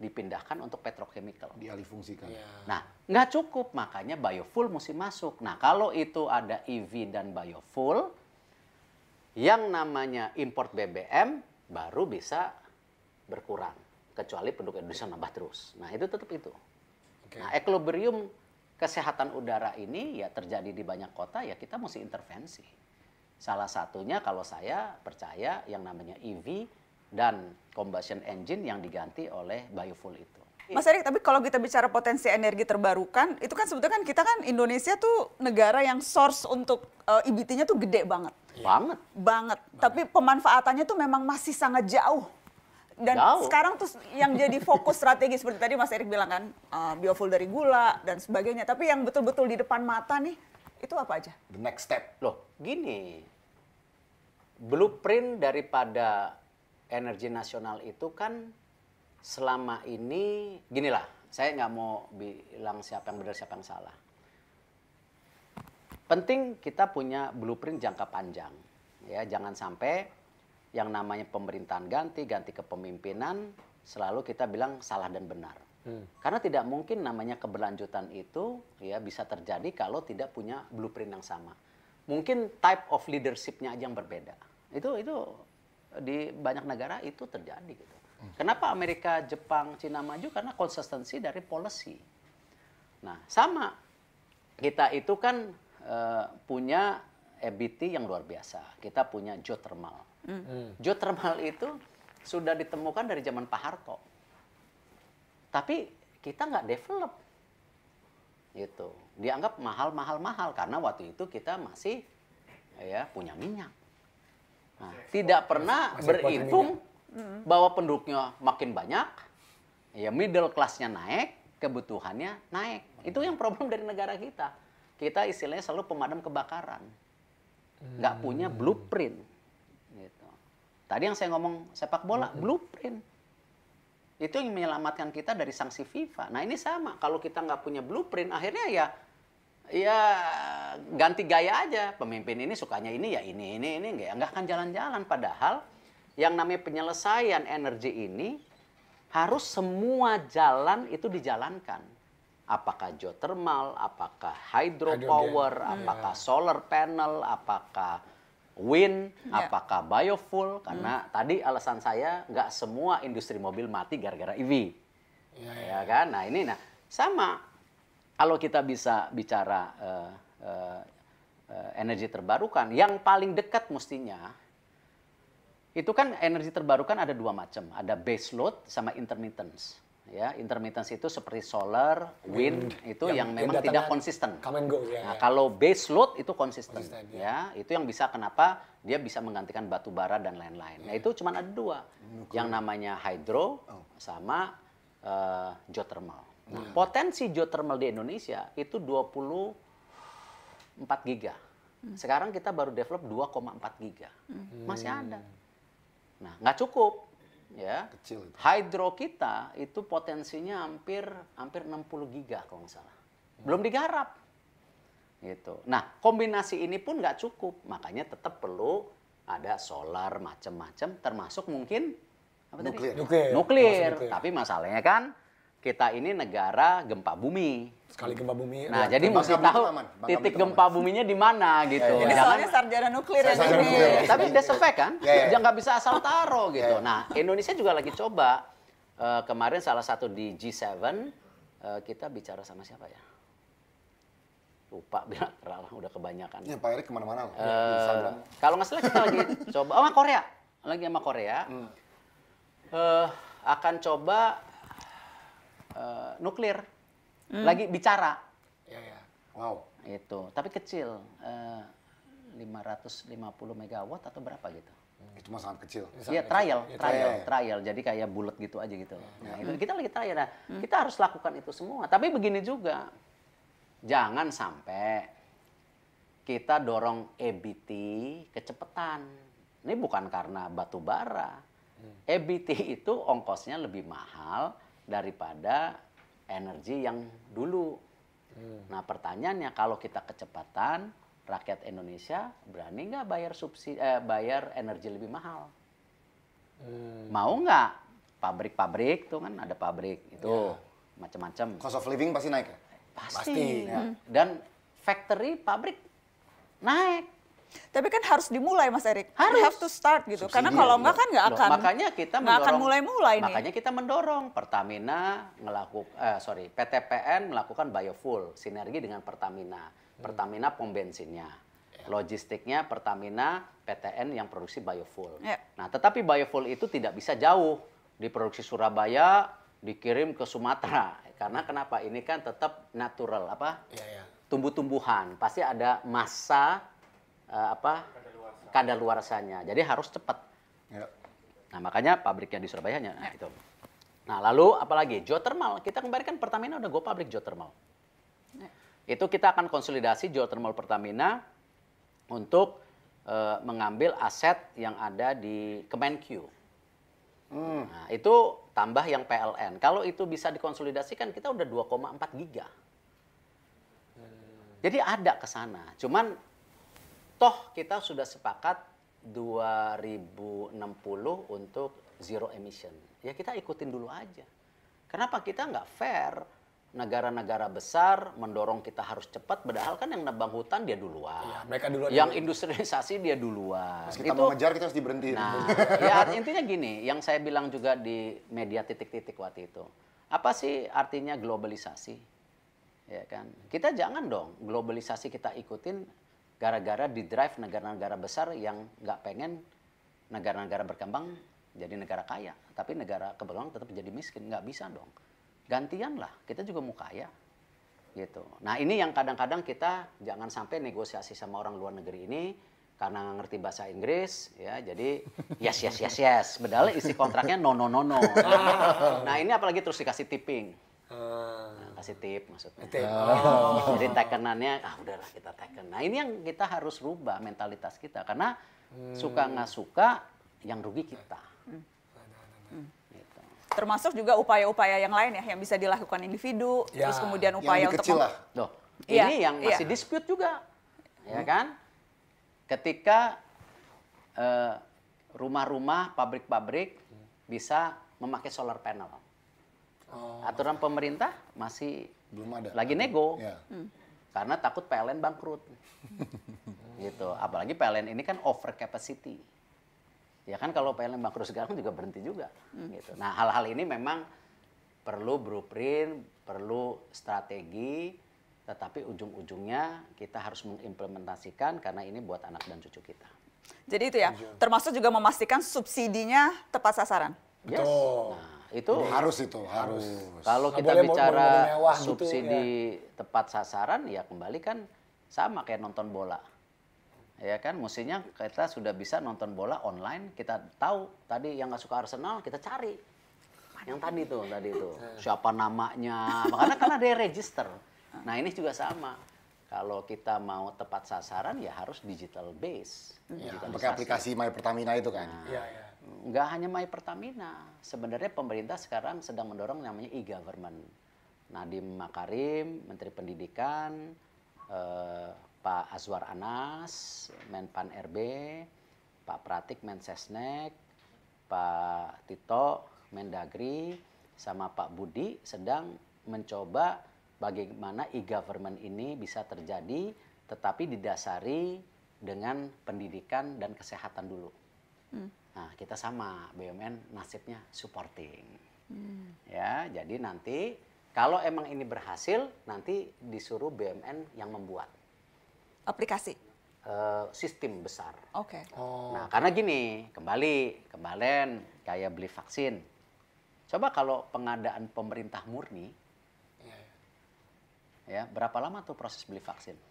dipindahkan untuk petrochemical. Dialih fungsikan. Nah, nggak cukup, makanya biofuel mesti masuk. Nah, kalau itu ada EV dan biofuel, yang namanya import BBM baru bisa berkurang. Kecuali penduduk Indonesia nambah terus. Nah, itu tetap itu. Nah, equilibrium kesehatan udara ini ya terjadi di banyak kota, ya kita mesti intervensi. Salah satunya kalau saya percaya yang namanya EV dan combustion engine yang diganti oleh biofuel itu. Mas Erik, tapi kalau kita bicara potensi energi terbarukan, itu kan sebetulnya kan kita kan Indonesia tuh negara yang source untuk uh, EBT-nya tuh gede banget. Banget. Banget. Tapi pemanfaatannya tuh memang masih sangat jauh. Dan Jauh. sekarang tuh yang jadi fokus strategi seperti tadi Mas Erik bilang kan, uh, biofuel dari gula dan sebagainya. Tapi yang betul-betul di depan mata nih, Itu apa aja? The next step. Loh, gini. Blueprint daripada energi nasional itu kan selama ini, ginilah, saya nggak mau bilang siapa yang benar, siapa yang salah. Penting kita punya blueprint jangka panjang. Ya, jangan sampai yang namanya pemerintahan ganti, ganti kepemimpinan, selalu kita bilang salah dan benar. Karena tidak mungkin namanya keberlanjutan itu ya bisa terjadi kalau tidak punya blueprint yang sama. Mungkin type of leadership-nya aja yang berbeda. Itu itu di banyak negara itu terjadi gitu. Kenapa Amerika, Jepang, Cina maju? Karena konsistensi dari policy. Nah, sama kita itu kan eh, punya EBT yang luar biasa. Kita punya geothermal. Geothermal itu sudah ditemukan dari zaman Pak Harto. Tapi kita nggak develop. Gitu. Dianggap mahal-mahal-mahal karena waktu itu kita masih ya punya minyak. Nah, tidak pernah Masih berhitung bahwa penduduknya makin banyak, ya middle class-nya naik, kebutuhannya naik. Itu yang problem dari negara kita. Kita istilahnya selalu pemadam kebakaran. Nggak punya blueprint. Gitu. Tadi yang saya ngomong sepak bola, blueprint. Itu yang menyelamatkan kita dari sanksi FIFA. Nah ini sama, kalau kita nggak punya blueprint, akhirnya ya ya ganti gaya aja. Pemimpin ini sukanya ini ya ini, ini, ini. Nggak, nggak akan jalan-jalan. Padahal yang namanya penyelesaian energi ini harus semua jalan itu dijalankan. Apakah geothermal, apakah hydropower, Hydrogen. apakah solar panel, apakah wind, Ya. apakah biofuel. Karena tadi alasan saya nggak semua industri mobil mati gara-gara EV. Ya, Ya kan? Nah ini nah sama kalau kita bisa bicara eh, eh, eh, energi terbarukan, yang paling dekat mestinya itu kan energi terbarukan ada dua macam, ada base load sama intermittence. Ya, intermittence itu seperti solar, wind, itu yang, memang tidak konsisten. Come and go, ya, nah, ya. kalau base load itu konsisten, Konsisten, ya. itu yang bisa kenapa dia bisa menggantikan batu bara dan lain-lain. Nah, itu cuma ada dua, yang namanya hydro sama eh, geothermal. Nah, potensi geothermal di Indonesia itu 24 giga. Sekarang kita baru develop 2,4 giga. Masih ada. Nah, nggak cukup. Ya. Kecil itu. Hydro kita itu potensinya hampir hampir 60 giga kalau nggak salah. Belum digarap. Gitu. Nah, kombinasi ini pun nggak cukup. Makanya tetap perlu ada solar macam-macam termasuk mungkin apa tadi? Nuklir. Nuklir. Nuklir. Tapi masalahnya kan kita ini negara gempa bumi. Sekali gempa bumi. Nah, luar- jadi mesti tahu aman, titik gempa aman. buminya di mana gitu. Ini Jangan- soalnya sarjana nuklir Sarjana ini. nuklir. tapi a fact kan? Ya, ya, ya. Jangan nggak bisa asal taruh gitu. Ya, ya. Nah, Indonesia juga lagi coba eh, kemarin salah satu di G7 eh, kita bicara sama siapa ya? Lupa bilateral udah kebanyakan. Ya, Pak Erik ke mana-mana Instagram. kalau nggak salah kita lagi coba oh sama Korea lagi sama Korea Eh, akan coba eh, nuklir lagi bicara Ya, ya. Wow. itu tapi kecil eh, 550 megawatt atau berapa gitu Itu mah sangat kecil. Iya trial, Ya, trial, trial. trial. Jadi kayak bulat gitu aja gitu. Nah, itu kita lagi trial. Nah, kita harus lakukan itu semua. Tapi begini juga, jangan sampai kita dorong EBT kecepatan. Ini bukan karena batu bara. EBT itu ongkosnya lebih mahal daripada energi yang dulu. Nah pertanyaannya kalau kita kecepatan, rakyat Indonesia berani nggak bayar subsidi, eh, bayar energi lebih mahal? Mau nggak? Pabrik-pabrik tuh kan ada pabrik itu macam-macam. Cost of living pasti naik ya? Pasti. Pasti, ya. Dan factory pabrik naik. Tapi kan harus dimulai Mas Erik. Harus. We have to start gitu. Subsidi Karena kalau enggak kan nggak Loh, akan makanya kita nggak akan mendorong- mulai-mulai nih. Makanya kita mendorong Pertamina ngelakukan eh, sorry PTPN melakukan biofuel sinergi dengan Pertamina. Pertamina pom bensinnya. Logistiknya Pertamina PTN yang produksi biofuel. Ya. Nah, tetapi biofuel itu tidak bisa jauh diproduksi Surabaya dikirim ke Sumatera. Karena kenapa? Ini kan tetap natural apa? Ya, ya. tumbuh-tumbuhan pasti ada masa eh, apa kadaluarsanya jadi harus cepat Ya. nah makanya pabriknya di Surabaya hanya nah, itu nah lalu apalagi geothermal kita kemarin kan Pertamina udah go pabrik geothermal Itu kita akan konsolidasi geothermal Pertamina untuk eh, mengambil aset yang ada di Kemenq. Nah, itu tambah yang PLN. Kalau itu bisa dikonsolidasikan, kita udah 2,4 giga. Jadi ada ke sana. Cuman toh kita sudah sepakat 2060 untuk zero emission. Ya kita ikutin dulu aja. Kenapa kita nggak fair? Negara-negara besar mendorong kita harus cepat, padahal kan yang nebang hutan dia duluan. Iya, mereka duluan Yang dulu. industrialisasi dia duluan. Pas kita Itu- mau ngejar kita harus diberhentiin. Nah, ya intinya gini, yang saya bilang juga di media titik-titik waktu itu. Apa sih artinya globalisasi? Ya kan? Kita jangan dong globalisasi kita ikutin gara-gara di drive negara-negara besar yang nggak pengen negara-negara berkembang jadi negara kaya, tapi negara berkembang tetap jadi miskin, nggak bisa dong. Gantian lah, kita juga mau kaya. Gitu. Nah ini yang kadang-kadang kita jangan sampai negosiasi sama orang luar negeri ini karena ngerti bahasa Inggris ya. Jadi yes yes yes yes. Padahal isi kontraknya no no no no. Nah ini apalagi terus dikasih tipping. Ah, kasih tip maksudnya tip. jadi tekenannya ah udahlah kita teken nah ini yang kita harus rubah mentalitas kita karena suka nggak suka yang rugi kita Gitu. Termasuk juga upaya-upaya yang lain ya yang bisa dilakukan individu, Ya, terus kemudian yang upaya lebih untuk kecil lah. Loh, Iya, ini yang masih iya. dispute juga, ya kan? Ketika eh, rumah-rumah, pabrik-pabrik bisa memakai solar panel, aturan pemerintah masih Belum ada. lagi nego, Ya. karena takut PLN bangkrut, gitu. Apalagi PLN ini kan over capacity, ya kan? Kalau PLN bangkrut sekarang juga berhenti juga, gitu. Nah hal-hal ini memang perlu blueprint, perlu strategi, tetapi ujung-ujungnya kita harus mengimplementasikan karena ini buat anak dan cucu kita. Jadi itu ya, termasuk juga memastikan subsidinya tepat sasaran. Yes. Betul. Nah, itu Harus itu, harus. kalau kita boleh bicara mewah gitu, subsidi tepat sasaran, ya kembali kan sama kayak nonton bola. Ya kan, mestinya kita sudah bisa nonton bola online. Kita tahu tadi yang nggak suka Arsenal, kita cari. Yang tadi tuh, tadi tuh. Siapa namanya. Makanya kan ada yang register. Nah ini juga sama. Kalau kita mau tepat sasaran, ya harus digital base. Ya, pakai aplikasi My Pertamina itu kan. Iya, iya. Nggak hanya My Pertamina. Sebenarnya pemerintah sekarang sedang mendorong namanya e-government. Nadiem Makarim, Menteri Pendidikan, eh, Pak Azwar Anas, Menpan RB, Pak Pratik Mensesnek, Pak Tito Mendagri, sama Pak Budi sedang mencoba bagaimana e-government ini bisa terjadi, tetapi didasari dengan pendidikan dan kesehatan dulu. Nah, kita sama BUMN nasibnya supporting. Ya, jadi nanti kalau emang ini berhasil, nanti disuruh BUMN yang membuat Aplikasi. eh, sistem besar. Oke. Nah, karena gini, kembali kembalen kayak beli vaksin. Coba kalau pengadaan pemerintah murni, ya berapa lama tuh proses beli vaksin?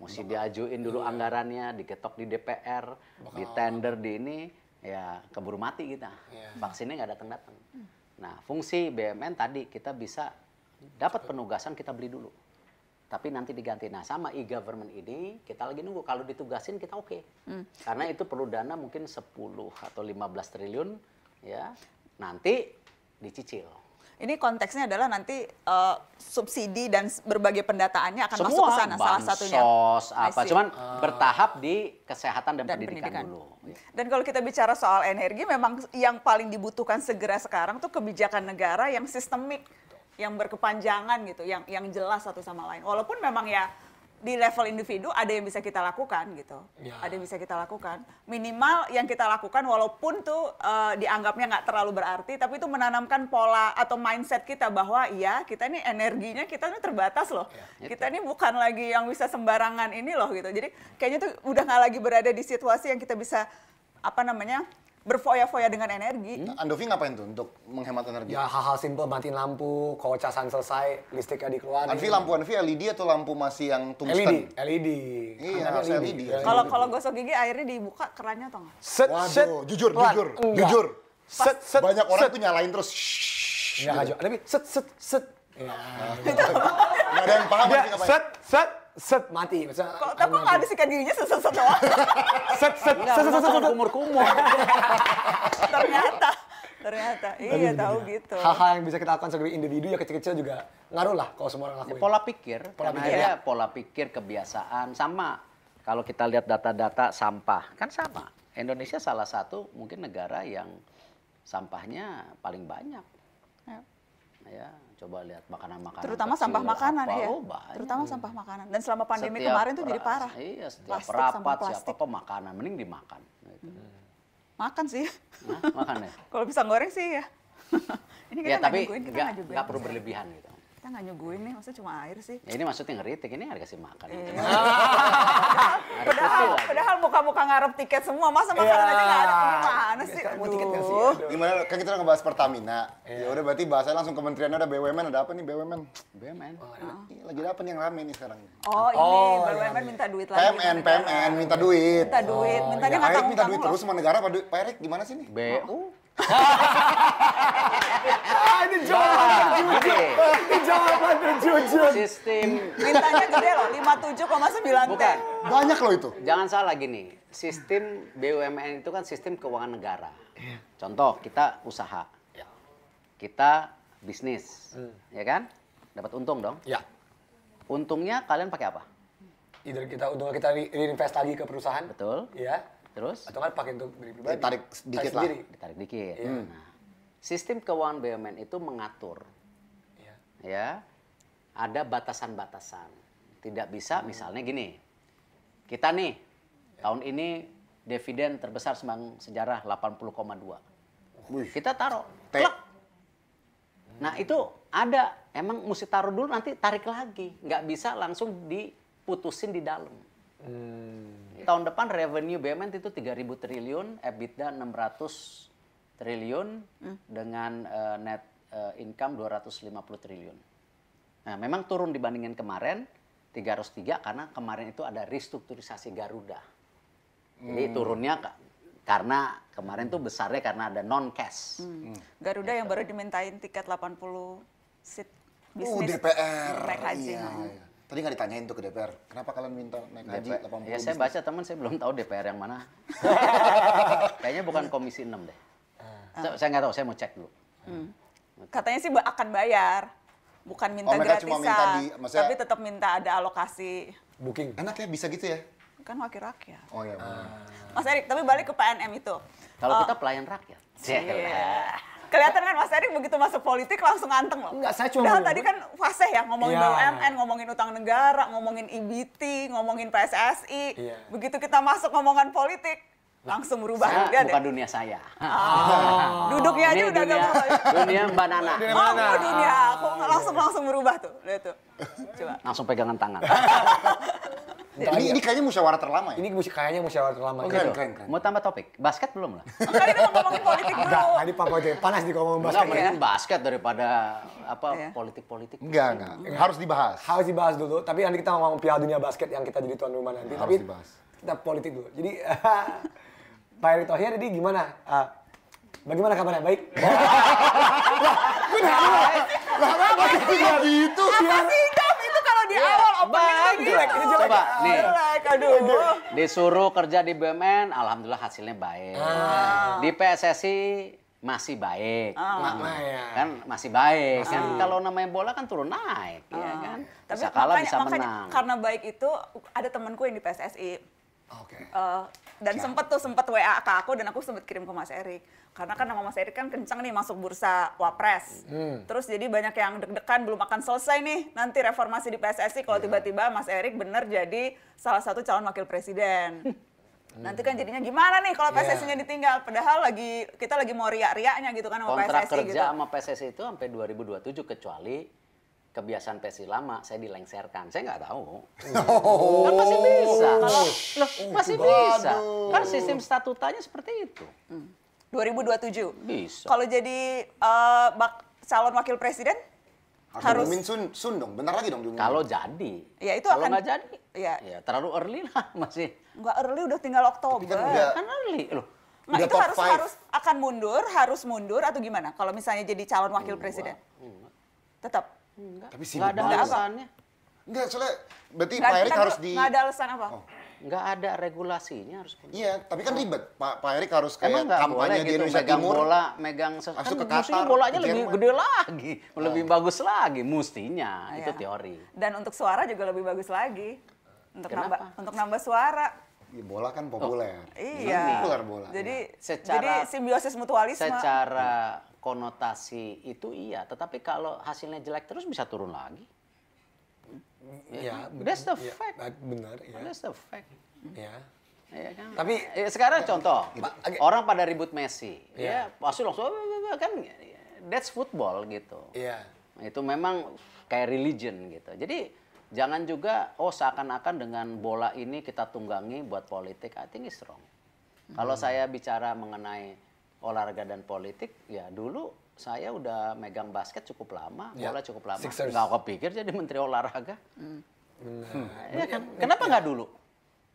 Mesti diajuin dulu anggarannya, diketok di DPR, di tender di ini, ya keburu mati kita. Vaksinnya nggak datang-datang. Nah, fungsi BUMN tadi kita bisa dapat penugasan kita beli dulu. Tapi nanti diganti. Nah, sama e-government ini kita lagi nunggu kalau ditugasin kita oke. Karena itu perlu dana mungkin 10 atau 15 triliun ya. Nanti dicicil. Ini konteksnya adalah nanti eh, subsidi dan berbagai pendataannya akan masuk Semua ke sana salah satunya. I apa cuman bertahap di kesehatan dan, Dan pendidikan, pendidikan. dulu. Dan kalau kita bicara soal energi, memang yang paling dibutuhkan segera sekarang tuh kebijakan negara yang sistemik, yang berkepanjangan gitu, yang yang jelas satu sama lain. Walaupun memang ya di level individu ada yang bisa kita lakukan gitu, Ya. ada yang bisa kita lakukan. Minimal yang kita lakukan walaupun tuh eh, dianggapnya nggak terlalu berarti, tapi itu menanamkan pola atau mindset kita bahwa iya kita ini energinya kita ini terbatas loh. Kita ini bukan lagi yang bisa sembarangan ini loh gitu. Jadi kayaknya tuh udah nggak lagi berada di situasi yang kita bisa apa namanya berfoya-foya dengan energi. Nah, Andovi ngapain tuh untuk menghemat energi? Ya hal-hal simpel matiin lampu, kalau casan selesai, listriknya dikeluarin. Anvi lampu Anvi LED atau lampu masih yang tungsten? LED, LED. Iya, harus tapi LED. Ya, Kalau kalau gosok gigi airnya dibuka kerannya atau enggak? Set, set, Waduh, jujur, pelan. jujur, Enggak. jujur. Set, set, Banyak orang set. tuh nyalain terus. shhh, Enggak, gitu. Tapi set, set, set. Ya. Nggak ada yang paham ngapain? set set set mati. Maksudnya, Kok tapi kok ada sikat giginya seset doang? set set Enggak, set set set, set. kumur-kumur. ternyata, ternyata. Iya tahu gitu. Hal-hal yang bisa kita lakukan sebagai individu ya kecil-kecil juga ngaruh lah kalau semua orang Ya, lakuin. pola pikir, Pola pikir, ya. pola pikir, kebiasaan sama. Kalau kita lihat data-data sampah, kan sama. Indonesia salah satu mungkin negara yang sampahnya paling banyak. Ya. Ya, coba lihat makanan-makanan. Terutama kecil, sampah makanan apa, ya. oh, banyak. Terutama sampah makanan. Dan selama pandemi Setiap kemarin tuh jadi ra- parah. Iya, setiap Plastik, rapat siapa apa makanan, mending dimakan. Gitu. Makan sih. Nah, makan ya. Kalau bisa goreng sih ya. Ini kita Ya, tapi nggak perlu berlebihan gitu. Kita nggak nyuguhin nih, maksudnya cuma air sih. Ya, ini maksudnya ngeritik, ini nggak dikasih makan. Iya. Air putih Padahal, padahal muka-muka ngarep tiket semua, masa makanan aja nggak ada? Gimana sih? Mau tiket nggak sih? Gimana kan kita udah ngebahas Pertamina. Ya udah berarti bahasanya langsung kementeriannya ada BUMN ada apa nih BUMN? BUMN. Ih, Lagi ada apa nih yang rame nih sekarang? Oh ini, Oh, BUMN minta duit lagi. PMN, negara. PMN minta duit. Minta duit, mintanya Ya, nggak Erik minta duit terus sama negara Pak, Erik gimana sih nih? BU. Ah, ini jawaban Gede. ini jawaban jujur. Sistem Mintanya gede loh, 57,9 T. Bukan. Banyak loh itu. Jangan salah gini, sistem BUMN itu kan sistem keuangan negara. Contoh, kita usaha. Kita bisnis. Ya kan? Dapat untung dong. Ya, Untungnya kalian pakai apa? either kita untungnya kita re- reinvest lagi ke perusahaan. Betul. Iya. Terus Atau kan pakai untuk diri pribadi. Tarik sedikit lah. sendiri. ditarik dikit. Nah, sistem keuangan BUMN itu mengatur Iya. ya ada batasan-batasan. Tidak bisa misalnya gini. Kita nih tahun ini dividen terbesar semang sejarah 80,2. Wih. Kita taruh. T. Klek. Nah itu ada. Emang mesti taruh dulu nanti tarik lagi. Nggak bisa langsung diputusin di dalam. Tahun depan revenue BUMN itu 3.000 triliun, EBITDA 600 triliun dengan eh, net eh, income 250 triliun. Nah, memang turun dibandingin kemarin 303 karena kemarin itu ada restrukturisasi Garuda. Jadi turunnya ka- karena kemarin tuh besarnya karena ada non cash. Garuda yang baru dimintain tiket 80 seat Oh bisnis. DPR. Naik haji. Iya, iya. Tadi nggak ditanyain tuh ke DPR. Kenapa kalian minta naik haji DPR. 80 Ya saya bisnis? baca teman saya belum tahu DPR yang mana. Kayaknya bukan komisi 6 deh. Saya- Saya nggak tahu, saya mau cek dulu. Katanya sih akan bayar. Bukan minta Oh, gratisan, cuma minta di- maksudnya- tapi tetap minta ada alokasi. Booking. Enak ya bisa gitu ya? Kan wakil rakyat. Oh iya. benar. Mas Erik, tapi balik ke PNM itu. Kalau Oh, kita pelayan rakyat. iya. Kelihatan kan Mas Erik begitu masuk politik langsung anteng loh. Enggak, saya cuma Padahal mau- tadi kan fase ya ngomongin Iya. BUMN, ngomongin utang negara, ngomongin IBT, ngomongin PSSI. Iya. Begitu kita masuk ngomongan politik, langsung berubah. Saya Lihat bukan deh. dunia saya. Duduknya aja Ini udah dunia, dunia Mbak Nana. Oh, dunia aku langsung langsung berubah tuh. Lihat tuh. Coba. Langsung pegangan tangan. Ini, ini kayaknya musyawarah terlama ya? Ini musik kayaknya musyawarah terlama. Oh, gitu. keren, keren, keren. Mau tambah topik? Basket belum lah? Kan ini mau ngomongin politik dulu. Enggak, tadi Pak Boy panas di ngomong Enggak, basket. mending basket daripada apa Iya. politik-politik. Enggak, enggak. Harus dibahas. Harus dibahas dulu, tapi nanti kita ngomong Piala Dunia Basket yang kita jadi tuan rumah nanti. Harus tapi dibahas. kita politik dulu. Jadi Pak Erick Thohir jadi gimana? Ah, bagaimana kabarnya? Baik? Lah, kenapa tiba gitu? Apa sih? Itu kalau di awal openingnya Bagus. jelek. Ini jelek. Coba, nih. Jelek, aduh. Disuruh kerja di BUMN, alhamdulillah hasilnya baik. Di PSSI masih baik. Mama ya. Kan masih baik. Kan kalau namanya bola kan turun naik, ya kan? Tapi Bisa kalah makanya, bisa makanya menang. karena baik itu ada temanku yang di PSSI. Oke. Eh, dan sempet tuh sempet WA ke aku dan aku sempet kirim ke Mas Erik. Karena kan nama Mas Erik kan kencang nih masuk bursa wapres. Terus jadi banyak yang deg-degan belum akan selesai nih nanti reformasi di PSSI kalau tiba-tiba Mas Erik bener jadi salah satu calon wakil presiden. Nanti kan jadinya gimana nih kalau PSSI-nya ditinggal? Padahal lagi kita lagi mau riak-riaknya gitu kan sama Kontrak PSSI kerja gitu. sama PSSI itu sampai 2027 kecuali kebiasaan PSSI lama saya dilengserkan. Saya nggak tahu. Kan masih bisa. Loh, masih bisa. Kan sistem statutanya seperti itu. 2027 Bisa. kalau jadi eh, bak- calon wakil presiden Harus, Harus. diumumin sun, sun dong. Bentar lagi dong diumumin. Kalau jadi. Ya, itu Kalau akan- nggak jadi. Iya. Ya terlalu early lah masih. nggak early udah tinggal Oktober kan udah- Kan early loh. Nah, Udah itu harus five. harus akan mundur, harus mundur atau gimana? Kalau misalnya jadi calon wakil presiden, tetap. Tapi Nggak sibuk ada banget. apa? alasannya. Enggak, soalnya berarti Nggak- Pak Erik harus di nggak ada alasan apa? Oh. Nggak ada regulasinya harus benar. Iya, tapi kan ribet. Pak Pak Erik harus kayak Emang nggak boleh kampanye di gitu Indonesia megang Timur. bola, megang ses- Langsung kan ke mestinya Qatar, bolanya ke lebih gede lagi, lebih Oh. bagus lagi mestinya. Itu Iya. teori. Dan untuk suara juga lebih bagus lagi. Untuk Kenapa? nambah untuk nambah suara. Ya, bola kan populer. Iya. Populer bola. Jadi Secara- jadi simbiosis mutualisme. Secara konotasi itu iya, tetapi kalau hasilnya jelek terus bisa turun lagi. Iya, That's the iya, fact. benar, ya. That's the fact. Iya. Iya kan? Tapi- Eh, sekarang contoh, Pak, agak- orang pada ribut Messi, Iya. ya pasti langsung kan that's football gitu. Iya. Itu memang kayak religion gitu. Jadi jangan juga oh seakan-akan dengan bola ini kita tunggangi buat politik. I think it's wrong. Kalau Hmm. saya bicara mengenai olahraga dan politik, ya dulu saya udah megang basket cukup lama, Ya, bola cukup lama. Sixers. Nggak kepikir jadi menteri olahraga. Benar. Ya kan? Kenapa nggak dulu?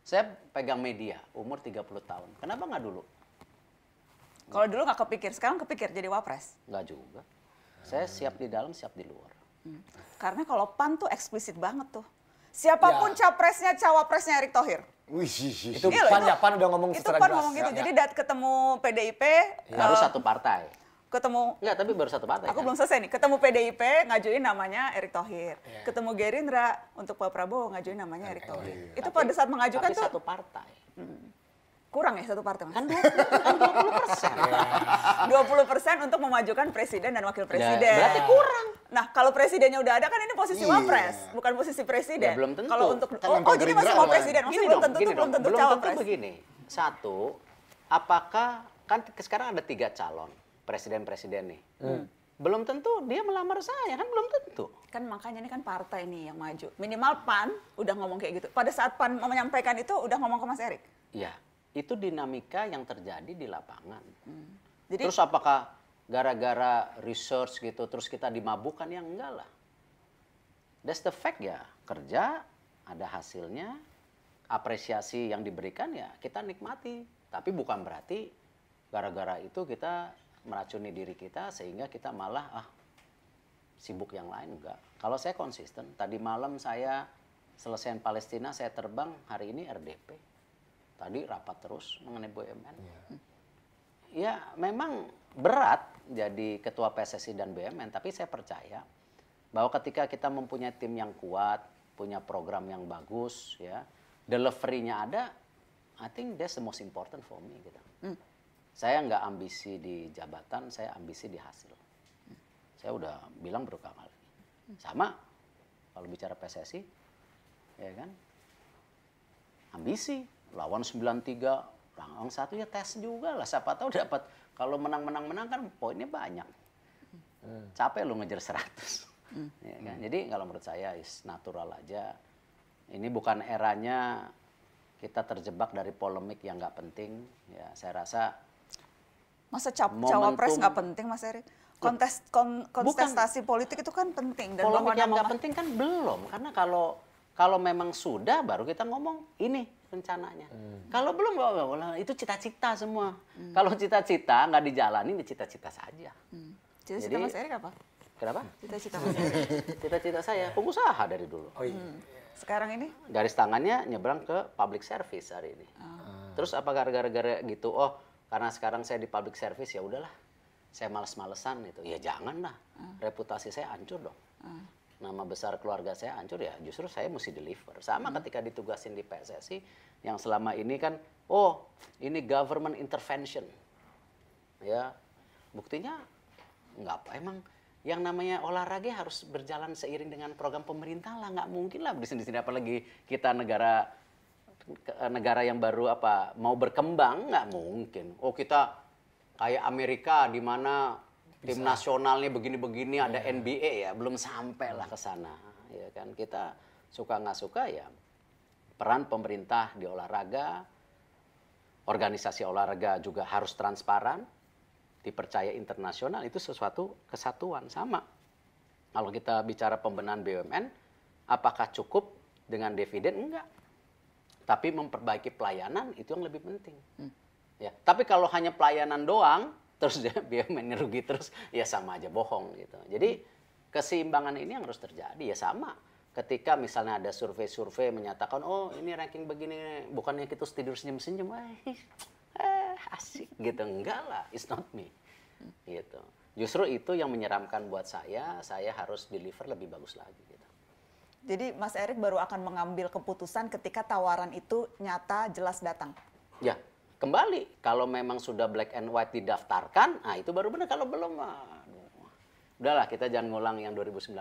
Saya pegang media, umur 30 tahun. Kenapa nggak dulu? Kalau dulu nggak kepikir, sekarang kepikir jadi wapres. Nggak juga. Saya siap di dalam, siap di luar. Karena kalau PAN tuh eksplisit banget tuh. Siapa pun Ya. capresnya, cawapresnya Erick Thohir. Wih, sih, sih. Itu Iya pan itu- ya, pan udah ngomong Itu secara PAN jelas. ngomong gitu. Ya, Jadi ya. dat ketemu PDIP, Baru eh, satu partai. ketemu Enggak, tapi baru satu partai. Aku kan? belum selesai nih. Ketemu PDIP ngajuin namanya Erick Thohir. Iya. Ketemu Gerindra untuk Pak Prabowo ngajuin namanya Erick Thohir. Itu Tapi- pada saat mengajukan tapi tuh satu partai. Kurang ya satu partai mas. Kan 20 persen. 20 persen untuk memajukan presiden dan wakil presiden. berarti kurang. Nah kalau presidennya udah ada kan ini posisi Iya. wapres, bukan posisi presiden. Ya, belum tentu. Kalau untuk Kan oh, oh jadi masih mau lah. presiden, masih belum tentu gini tuh belum tentu belum cawapres. tentu begini. Satu, apakah kan sekarang ada tiga calon presiden-presiden nih. Belum tentu dia melamar saya kan belum tentu. Kan makanya ini kan partai nih yang maju. Minimal PAN udah ngomong kayak gitu. Pada saat PAN mau menyampaikan itu udah ngomong ke Mas Erik. Iya, itu dinamika yang terjadi di lapangan. Jadi Terus apakah gara-gara research gitu terus kita dimabukkan ya enggak lah. That's the fact ya. Kerja ada hasilnya, apresiasi yang diberikan ya kita nikmati. Tapi bukan berarti gara-gara itu kita meracuni diri kita sehingga kita malah ah sibuk yang lain enggak. Kalau saya konsisten, tadi malam saya selesaiin Palestina, saya terbang, hari ini RDP. Tadi rapat terus mengenai BUMN. Ya memang berat jadi ketua PSSI dan BUMN, tapi saya percaya bahwa ketika kita mempunyai tim yang kuat, punya program yang bagus, ya delivery-nya ada, I think that's the most important for me. Gitu. Saya nggak ambisi di jabatan, saya ambisi di hasil. Saya udah bilang berkali-kali. Sama kalau bicara PSSI, ya kan, ambisi lawan 93 lawan satu ya tes juga lah. Siapa tahu dapat kalau menang-menang menang kan poinnya banyak. Capek lu ngejar 100 ya kan? jadi kalau menurut saya is natural aja. Ini bukan eranya kita terjebak dari polemik yang nggak penting. Ya saya rasa masa cap cawapres nggak penting Mas Erik? Kontes kon, kontestasi politik itu kan penting dan polemik yang nggak penting kan belum. Karena kalau kalau memang sudah baru kita ngomong ini rencananya kalau belum itu cita-cita semua kalau cita-cita nggak dijalani ya cita-cita saja Cita-cita Jadi- Mas Erik apa? kenapa Cita-cita Mas Erik. cita-cita saya pengusaha dari dulu Oh iya. Sekarang ini garis tangannya nyebrang ke public service hari ini. Terus apa gara-gara gitu? Oh, karena sekarang saya di public service ya udahlah. Saya males-malesan itu. Ya jangan lah. Reputasi saya hancur dong. Nama besar keluarga saya hancur ya justru saya mesti deliver. Sama ketika ditugasin di PSSI yang selama ini kan oh, ini government intervention. Ya, buktinya nggak apa emang yang namanya olahraga harus berjalan seiring dengan program pemerintah lah nggak mungkin lah di sini sini apalagi kita negara ke- negara yang baru apa mau berkembang nggak mungkin oh kita kayak Amerika di mana tim nasionalnya begini-begini ada NBA ya belum sampai lah ke sana ya kan kita suka nggak suka ya peran pemerintah di olahraga organisasi olahraga juga harus transparan dipercaya internasional itu sesuatu kesatuan sama. Kalau kita bicara pembenahan BUMN, apakah cukup dengan dividen? Enggak. Tapi memperbaiki pelayanan itu yang lebih penting. Ya, tapi kalau hanya pelayanan doang, terus dia BUMN rugi terus, ya sama aja bohong gitu. Jadi keseimbangan ini yang harus terjadi ya sama. ketika misalnya ada survei-survei menyatakan oh ini ranking begini bukannya kita tidur senyum-senyum eh, eh asik gitu enggak lah it's not me gitu justru itu yang menyeramkan buat saya saya harus deliver lebih bagus lagi gitu Jadi Mas Erik baru akan mengambil keputusan ketika tawaran itu nyata jelas datang. ya kembali kalau memang sudah black and white didaftarkan nah itu baru benar kalau belum aduh. udahlah kita jangan ngulang yang 2019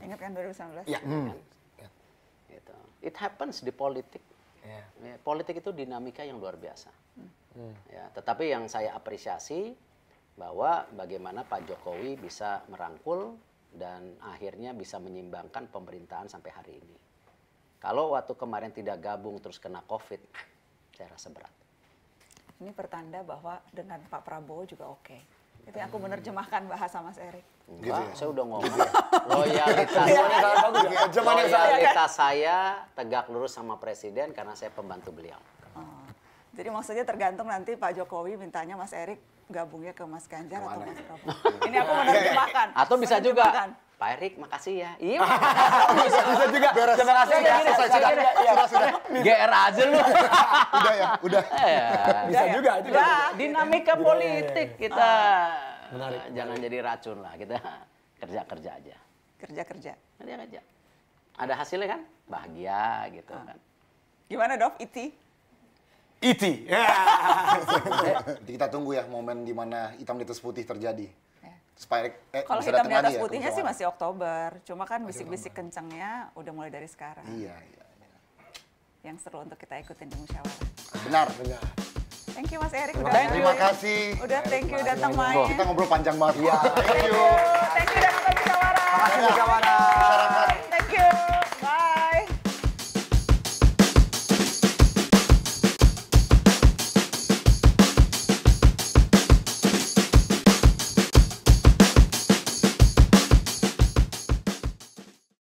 Ingat kan 2019? Iya. gitu. It happens di politik. Iya. Ya, politik itu dinamika yang luar biasa. Ya, tetapi yang saya apresiasi bahwa bagaimana Pak Jokowi bisa merangkul dan akhirnya bisa menyimbangkan pemerintahan sampai hari ini. Kalau waktu kemarin tidak gabung terus kena COVID, saya rasa berat. Ini pertanda bahwa dengan Pak Prabowo juga oke. Itu yang aku menerjemahkan bahasa Mas Erik. Gitu ya? saya udah ngomong. Loyalitas Jawabannya sangat bagus ya. Sangat loyalitas saya tegak lurus sama presiden karena saya pembantu beliau. Oh. Jadi maksudnya tergantung nanti Pak Jokowi mintanya Mas Erik gabungnya ke Mas Ganjar atau Mas Prabowo. Ini aku menerjemahkan. Atau bisa juga, Menerjemahkan. Pak Erik makasih ya. Iya, bisa, bisa juga. Terima kasih ya. Selesai, sudah, sudah, sudah. GR aja lu. Udah ya, udah. Ya, Bisa ya? juga. juga. Udah. dinamika politik kita Menarik, jangan jadi racun lah kita kerja-kerja aja. Kerja-kerja. Kerja-kerja. Ada hasilnya kan? Bahagia gitu kan. Gimana Dov, Iti? Iti. Ya. Nanti kita tunggu ya momen di mana hitam di atas putih terjadi. Ya. Supaya eh, Kalau hitam datang di atas lagi ya, putihnya ke sih masih Oktober. Cuma kan bisik-bisik kencengnya udah mulai dari sekarang. Iya, iya. iya. Yang seru untuk kita ikutin di musyawarah. Benar. Benar. Thank you Mas Erik udah Terima kasih. Udah thank you datang main. Kita ngobrol panjang banget. Iya. Thank Thank you. Thank you udah nonton musyawarah. Terima kasih musyawarah. Masyarakat